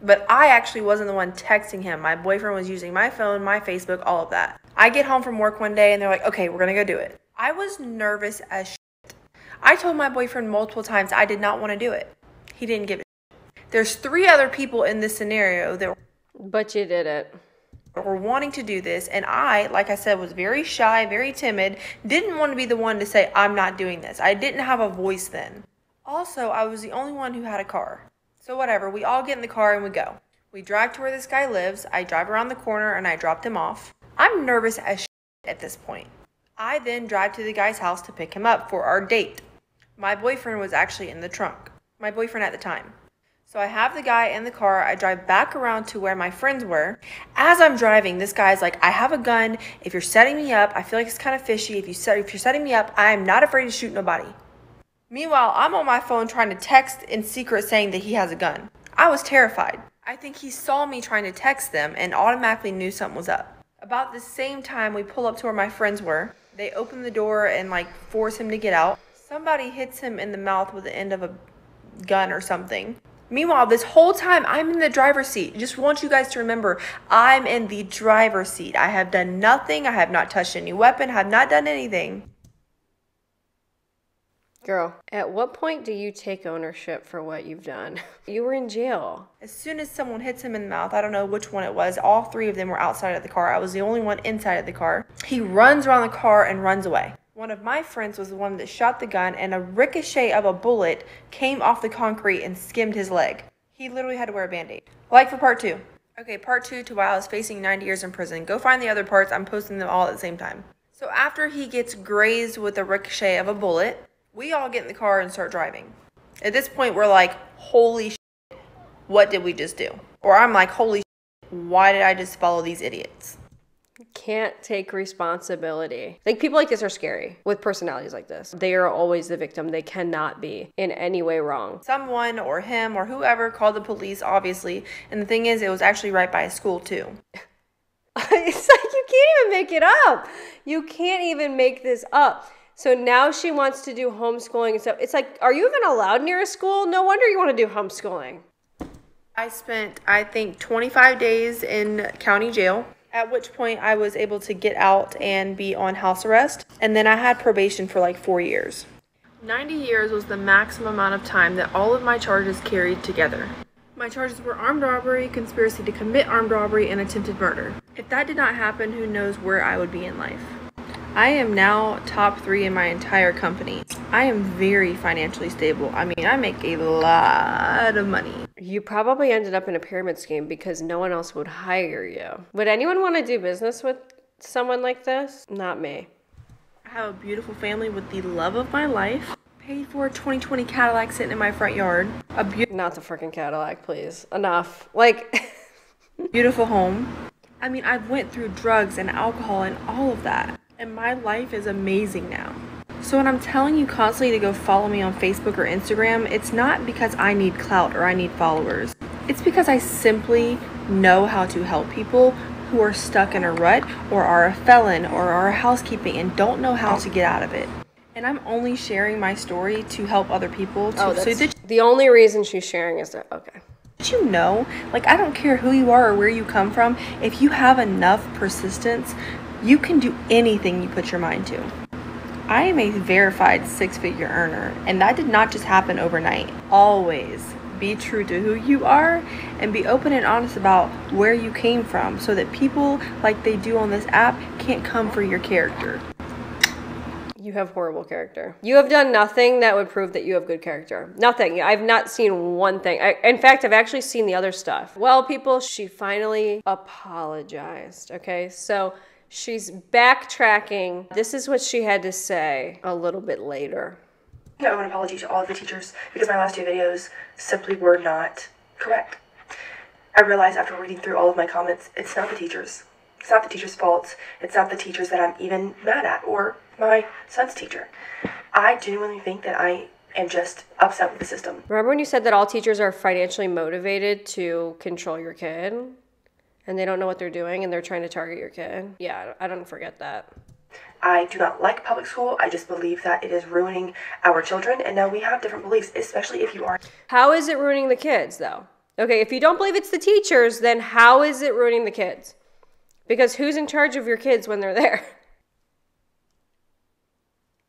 But I actually wasn't the one texting him. My boyfriend was using my phone, my Facebook, all of that. I get home from work one day and they're like, okay, we're gonna go do it. I was nervous as shit. I told my boyfriend multiple times I did not want to do it. He didn't give it. There's three other people in this scenario that But you did it. Were wanting to do this and I, like I said, was very shy, very timid, didn't want to be the one to say I'm not doing this. I didn't have a voice then. Also, I was the only one who had a car. So whatever, we all get in the car and we go. We drive to where this guy lives. I drive around the corner and I drop him off. I'm nervous as at this point. I then drive to the guy's house to pick him up for our date. My boyfriend was actually in the trunk. My boyfriend at the time. So I have the guy in the car. I drive back around to where my friends were. As I'm driving, this guy's like, "I have a gun. If you're setting me up, I feel like it's kind of fishy. If you set, if you're setting me up, I am not afraid to shoot nobody." Meanwhile, I'm on my phone trying to text in secret saying that he has a gun. I was terrified. I think he saw me trying to text them and automatically knew something was up. About the same time we pull up to where my friends were, they open the door and like force him to get out. Somebody hits him in the mouth with the end of a gun or something. Meanwhile, this whole time I'm in the driver's seat. Just want you guys to remember, I'm in the driver's seat. I have done nothing. I have not touched any weapon, have not done anything. Girl, at what point do you take ownership for what you've done? You were in jail. As soon as someone hits him in the mouth, I don't know which one it was, all three of them were outside of the car. I was the only one inside of the car. He runs around the car and runs away. One of my friends was the one that shot the gun, and a ricochet of a bullet came off the concrete and skimmed his leg. He literally had to wear a band aid. Like for part two. Okay, part two to while I was facing 90 years in prison. Go find the other parts. I'm posting them all at the same time. So after he gets grazed with a ricochet of a bullet, we all get in the car and start driving. At this point, we're like, holy shit, what did we just do? Or I'm like, holy shit, why did I just follow these idiots? Can't take responsibility. Like people like this are scary with personalities like this. They are always the victim. They cannot be in any way wrong. Someone or him or whoever called the police, obviously. And the thing is, it was actually right by a school, too. it's like you can't even make it up. You can't even make this up. So now she wants to do homeschooling and stuff. It's like, are you even allowed near a school? No wonder you want to do homeschooling. I spent, I think, 25 days in county jail, at which point I was able to get out and be on house arrest. And then I had probation for like four years. 90 years was the maximum amount of time that all of my charges carried together. My charges were armed robbery, conspiracy to commit armed robbery, and attempted murder. If that did not happen, who knows where I would be in life. I am now top three in my entire company. I am very financially stable. I mean, I make a lot of money. You probably ended up in a pyramid scheme because no one else would hire you. Would anyone want to do business with someone like this? Not me. I have a beautiful family with the love of my life. Paid for a 2020 Cadillac sitting in my front yard. A be- Not the freaking Cadillac, please. Enough. Like, beautiful home. I mean, I've went through drugs and alcohol and all of that. And my life is amazing now. So when I'm telling you constantly to go follow me on Facebook or Instagram, it's not because I need clout or I need followers. It's because I simply know how to help people who are stuck in a rut or are a felon or are housekeeping and don't know how to get out of it. And I'm only sharing my story to help other people. To, oh, so that's that the only reason she's sharing is that, okay. Did you know? Like, I don't care who you are or where you come from, if you have enough persistence, you can do anything you put your mind to. I am a verified six figure earner, and that did not just happen overnight. Always be true to who you are and be open and honest about where you came from so that people, like they do on this app, can't come for your character. You have horrible character. You have done nothing that would prove that you have good character. Nothing. I've not seen one thing. I, in fact, I've actually seen the other stuff. Well, people, she finally apologized. Okay, so she's backtracking. This is what she had to say a little bit later. I owe an apology to all of the teachers because my last two videos simply were not correct. I realized after reading through all of my comments, it's not the teachers. It's not the teacher's fault. It's not the teachers that I'm even mad at or my son's teacher. I genuinely think that I am just upset with the system. Remember when you said that all teachers are financially motivated to control your kid? And they don't know what they're doing and they're trying to target your kid? Yeah, I don't forget that. I do not like public school. I just believe that it is ruining our children. And now we have different beliefs, especially if you are. How is it ruining the kids, though? Okay, if you don't believe it's the teachers, then how is it ruining the kids? Because who's in charge of your kids when they're there?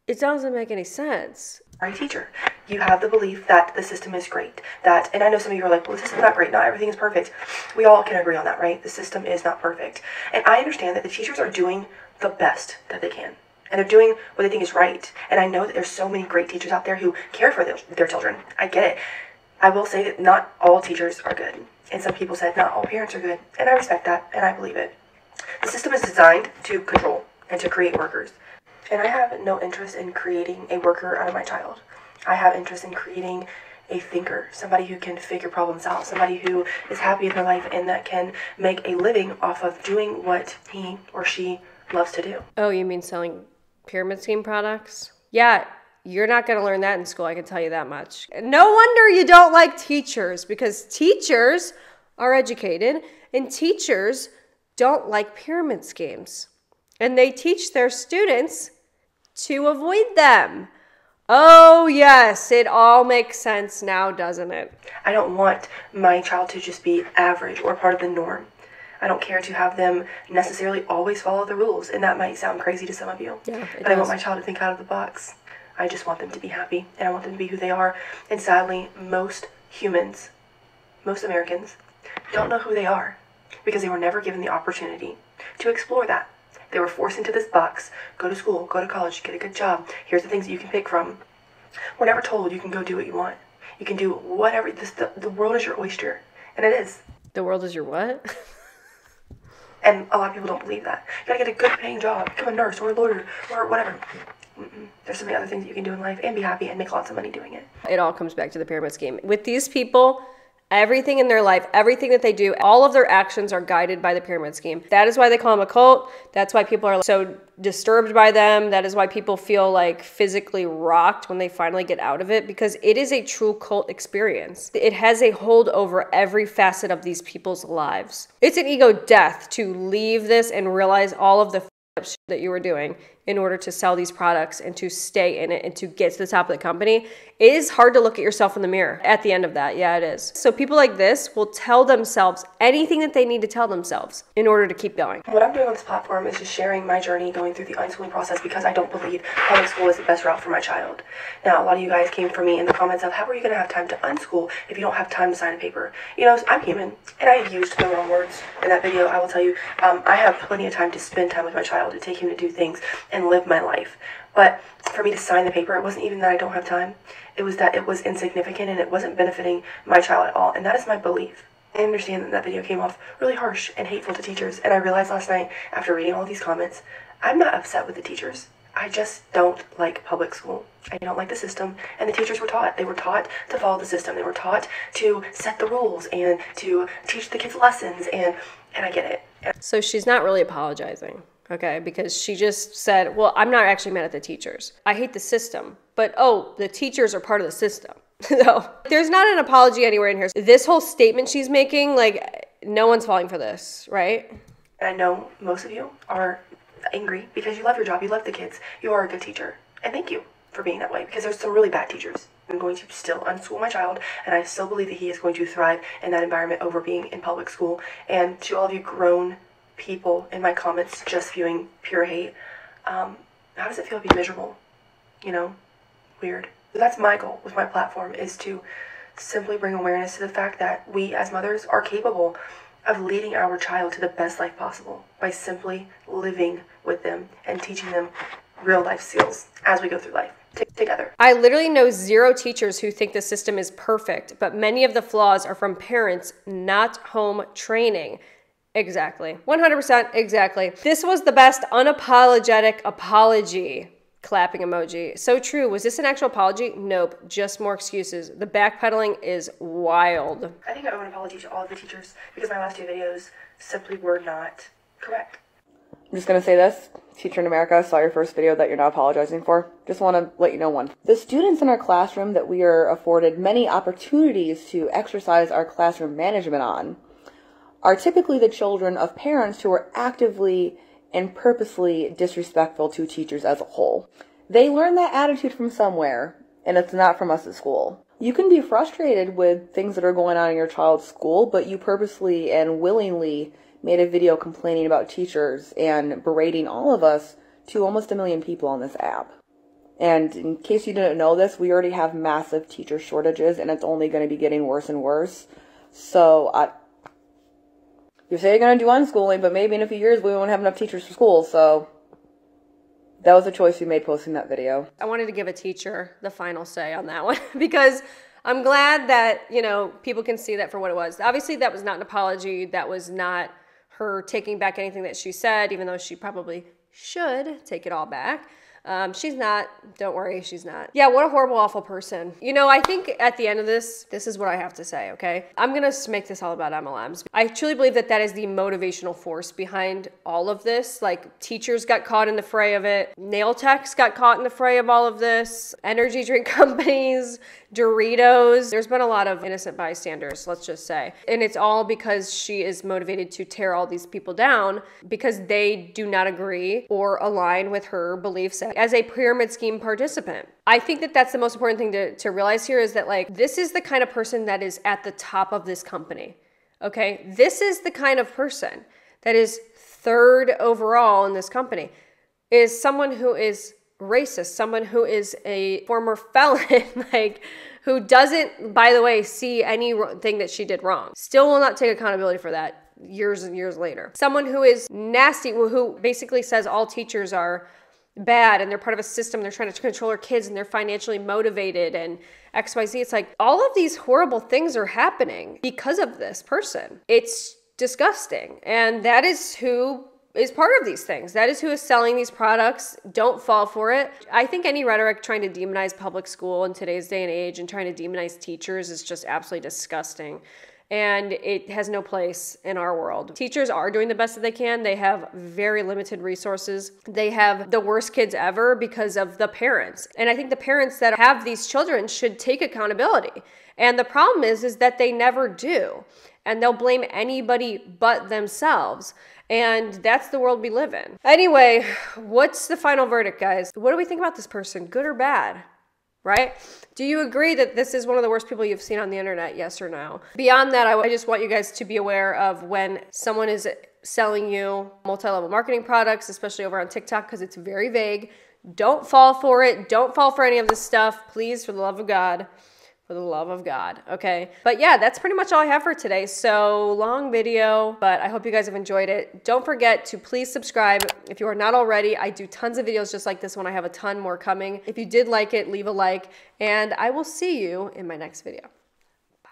It doesn't make any sense. Are teacher. You have the belief that the system is great. That, and I know some of you are like, well, the system's not great. Not everything is perfect. We all can agree on that, right? The system is not perfect. And I understand that the teachers are doing the best that they can. And they're doing what they think is right. And I know that there's so many great teachers out there who care for their, their children. I get it. I will say that not all teachers are good. And some people said not all parents are good. And I respect that, and I believe it. The system is designed to control and to create workers. And I have no interest in creating a worker out of my child. I have interest in creating a thinker, somebody who can figure problems out, somebody who is happy in their life and that can make a living off of doing what he or she loves to do. Oh, you mean selling pyramid scheme products? Yeah, you're not going to learn that in school, I can tell you that much. No wonder you don't like teachers because teachers are educated and teachers don't like pyramid schemes. And they teach their students to avoid them. Oh, yes, it all makes sense now, doesn't it? I don't want my child to just be average or part of the norm. I don't care to have them necessarily always follow the rules, and that might sound crazy to some of you. Yeah, but I want my child to think out of the box. I just want them to be happy, and I want them to be who they are. And sadly, most humans, most Americans, don't know who they are because they were never given the opportunity to explore that. They were forced into this box go to school, go to college, get a good job. Here's the things that you can pick from. We're never told you can go do what you want. You can do whatever. This, the, the world is your oyster, and it is. The world is your what? And a lot of people don't believe that. You gotta get a good paying job, become a nurse or a lawyer or whatever. Mm-mm. There's so many other things that you can do in life and be happy and make lots of money doing it. It all comes back to the pyramid scheme. With these people, everything in their life, everything that they do, all of their actions are guided by the pyramid scheme. That is why they call them a cult. That's why people are so disturbed by them. That is why people feel like physically rocked when they finally get out of it because it is a true cult experience. It has a hold over every facet of these people's lives. It's an ego death to leave this and realize all of the that you were doing in order to sell these products and to stay in it and to get to the top of the company, it is hard to look at yourself in the mirror at the end of that. Yeah, it is. So people like this will tell themselves anything that they need to tell themselves in order to keep going. What I'm doing on this platform is just sharing my journey going through the unschooling process because I don't believe public school is the best route for my child. Now, a lot of you guys came for me in the comments of how are you going to have time to unschool if you don't have time to sign a paper? You know, I'm human and I used the wrong words in that video. I will tell you, um, I have plenty of time to spend time with my child, to take him to do things and live my life. But for me to sign the paper, it wasn't even that I don't have time. It was that it was insignificant and it wasn't benefiting my child at all. And that is my belief. I understand that that video came off really harsh and hateful to teachers. And I realized last night, after reading all these comments, I'm not upset with the teachers. I just don't like public school. I don't like the system. And the teachers were taught. They were taught to follow the system. They were taught to set the rules and to teach the kids lessons. And, and I get it. So she's not really apologizing, okay? Because she just said, well, I'm not actually mad at the teachers. I hate the system. But oh, the teachers are part of the system. no, there's not an apology anywhere in here. This whole statement she's making, like, no one's falling for this, right? And I know most of you are angry because you love your job, you love the kids, you are a good teacher. And thank you for being that way because there's some really bad teachers. I'm going to still unschool my child, and I still believe that he is going to thrive in that environment over being in public school. And to all of you grown people in my comments just viewing pure hate, um, how does it feel to be miserable? You know, weird. That's my goal with my platform is to simply bring awareness to the fact that we as mothers are capable of leading our child to the best life possible by simply living with them and teaching them real life skills as we go through life together. I literally know zero teachers who think the system is perfect, but many of the flaws are from parents, not home training. Exactly. 100% exactly. This was the best unapologetic apology. Clapping emoji. So true. Was this an actual apology? Nope. Just more excuses. The backpedaling is wild. I think I owe an apology to all of the teachers because my last two videos simply were not correct. I'm just gonna say this. Teacher in America saw your first video that you're not apologizing for. Just want to let you know one. The students in our classroom that we are afforded many opportunities to exercise our classroom management on are typically the children of parents who are actively and purposely disrespectful to teachers as a whole. They learn that attitude from somewhere, and it's not from us at school. You can be frustrated with things that are going on in your child's school, but you purposely and willingly made a video complaining about teachers and berating all of us to almost a million people on this app. And in case you didn't know this, we already have massive teacher shortages and it's only going to be getting worse and worse. So, I, you say you're going to do unschooling, but maybe in a few years we won't have enough teachers for school, so that was a choice we made posting that video. I wanted to give a teacher the final say on that one because I'm glad that, you know, people can see that for what it was. Obviously, that was not an apology. That was not her taking back anything that she said, even though she probably should take it all back. Um, she's not. Don't worry, she's not. Yeah, what a horrible, awful person. You know, I think at the end of this, this is what I have to say, okay? I'm gonna make this all about MLMs. I truly believe that that is the motivational force behind all of this. Like, teachers got caught in the fray of it, nail techs got caught in the fray of all of this, energy drink companies, Doritos. There's been a lot of innocent bystanders, let's just say. And it's all because she is motivated to tear all these people down because they do not agree or align with her beliefs as a pyramid scheme participant. I think that that's the most important thing to, to realize here is that, like, this is the kind of person that is at the top of this company. Okay. This is the kind of person that is third overall in this company, is someone who is racist, someone who is a former felon, like, who doesn't, by the way, see anything that she did wrong. Still will not take accountability for that years and years later. Someone who is nasty, who basically says all teachers are bad and they're part of a system, they're trying to control their kids and they're financially motivated and XYZ. It's like all of these horrible things are happening because of this person. It's disgusting. And that is who is part of these things. That is who is selling these products. Don't fall for it. I think any rhetoric trying to demonize public school in today's day and age and trying to demonize teachers is just absolutely disgusting. And it has no place in our world. Teachers are doing the best that they can. They have very limited resources. They have the worst kids ever because of the parents. And I think the parents that have these children should take accountability. And the problem is is that they never do. And they'll blame anybody but themselves. And that's the world we live in. Anyway, what's the final verdict, guys? What do we think about this person? Good or bad? Right? Do you agree that this is one of the worst people you've seen on the internet? Yes or no? Beyond that, I just want you guys to be aware of when someone is selling you multi level marketing products, especially over on TikTok, because it's very vague. Don't fall for it. Don't fall for any of this stuff. Please, for the love of God for the love of God. Okay. But yeah, that's pretty much all I have for today. So long video, but I hope you guys have enjoyed it. Don't forget to please subscribe if you are not already. I do tons of videos just like this one. I have a ton more coming. If you did like it, leave a like, and I will see you in my next video. Bye.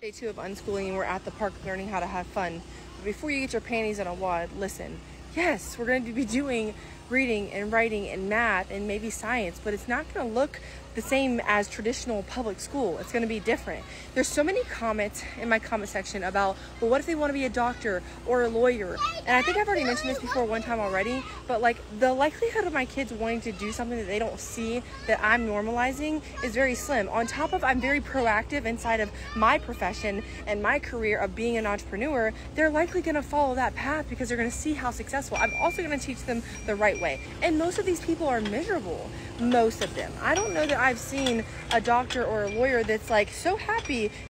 Day two of unschooling, we're at the park learning how to have fun. But before you get your panties in a wad, listen. Yes, we're going to be doing reading and writing and math and maybe science, but it's not going to look the same as traditional public school. It's going to be different. There's so many comments in my comment section about, well, what if they want to be a doctor or a lawyer? And I think I've already mentioned this before one time already, but like the likelihood of my kids wanting to do something that they don't see that I'm normalizing is very slim. On top of I'm very proactive inside of my profession and my career of being an entrepreneur, they're likely going to follow that path because they're going to see how successful. I'm also going to teach them the right way. And most of these people are miserable. Most of them. I don't know that I've seen a doctor or a lawyer that's like so happy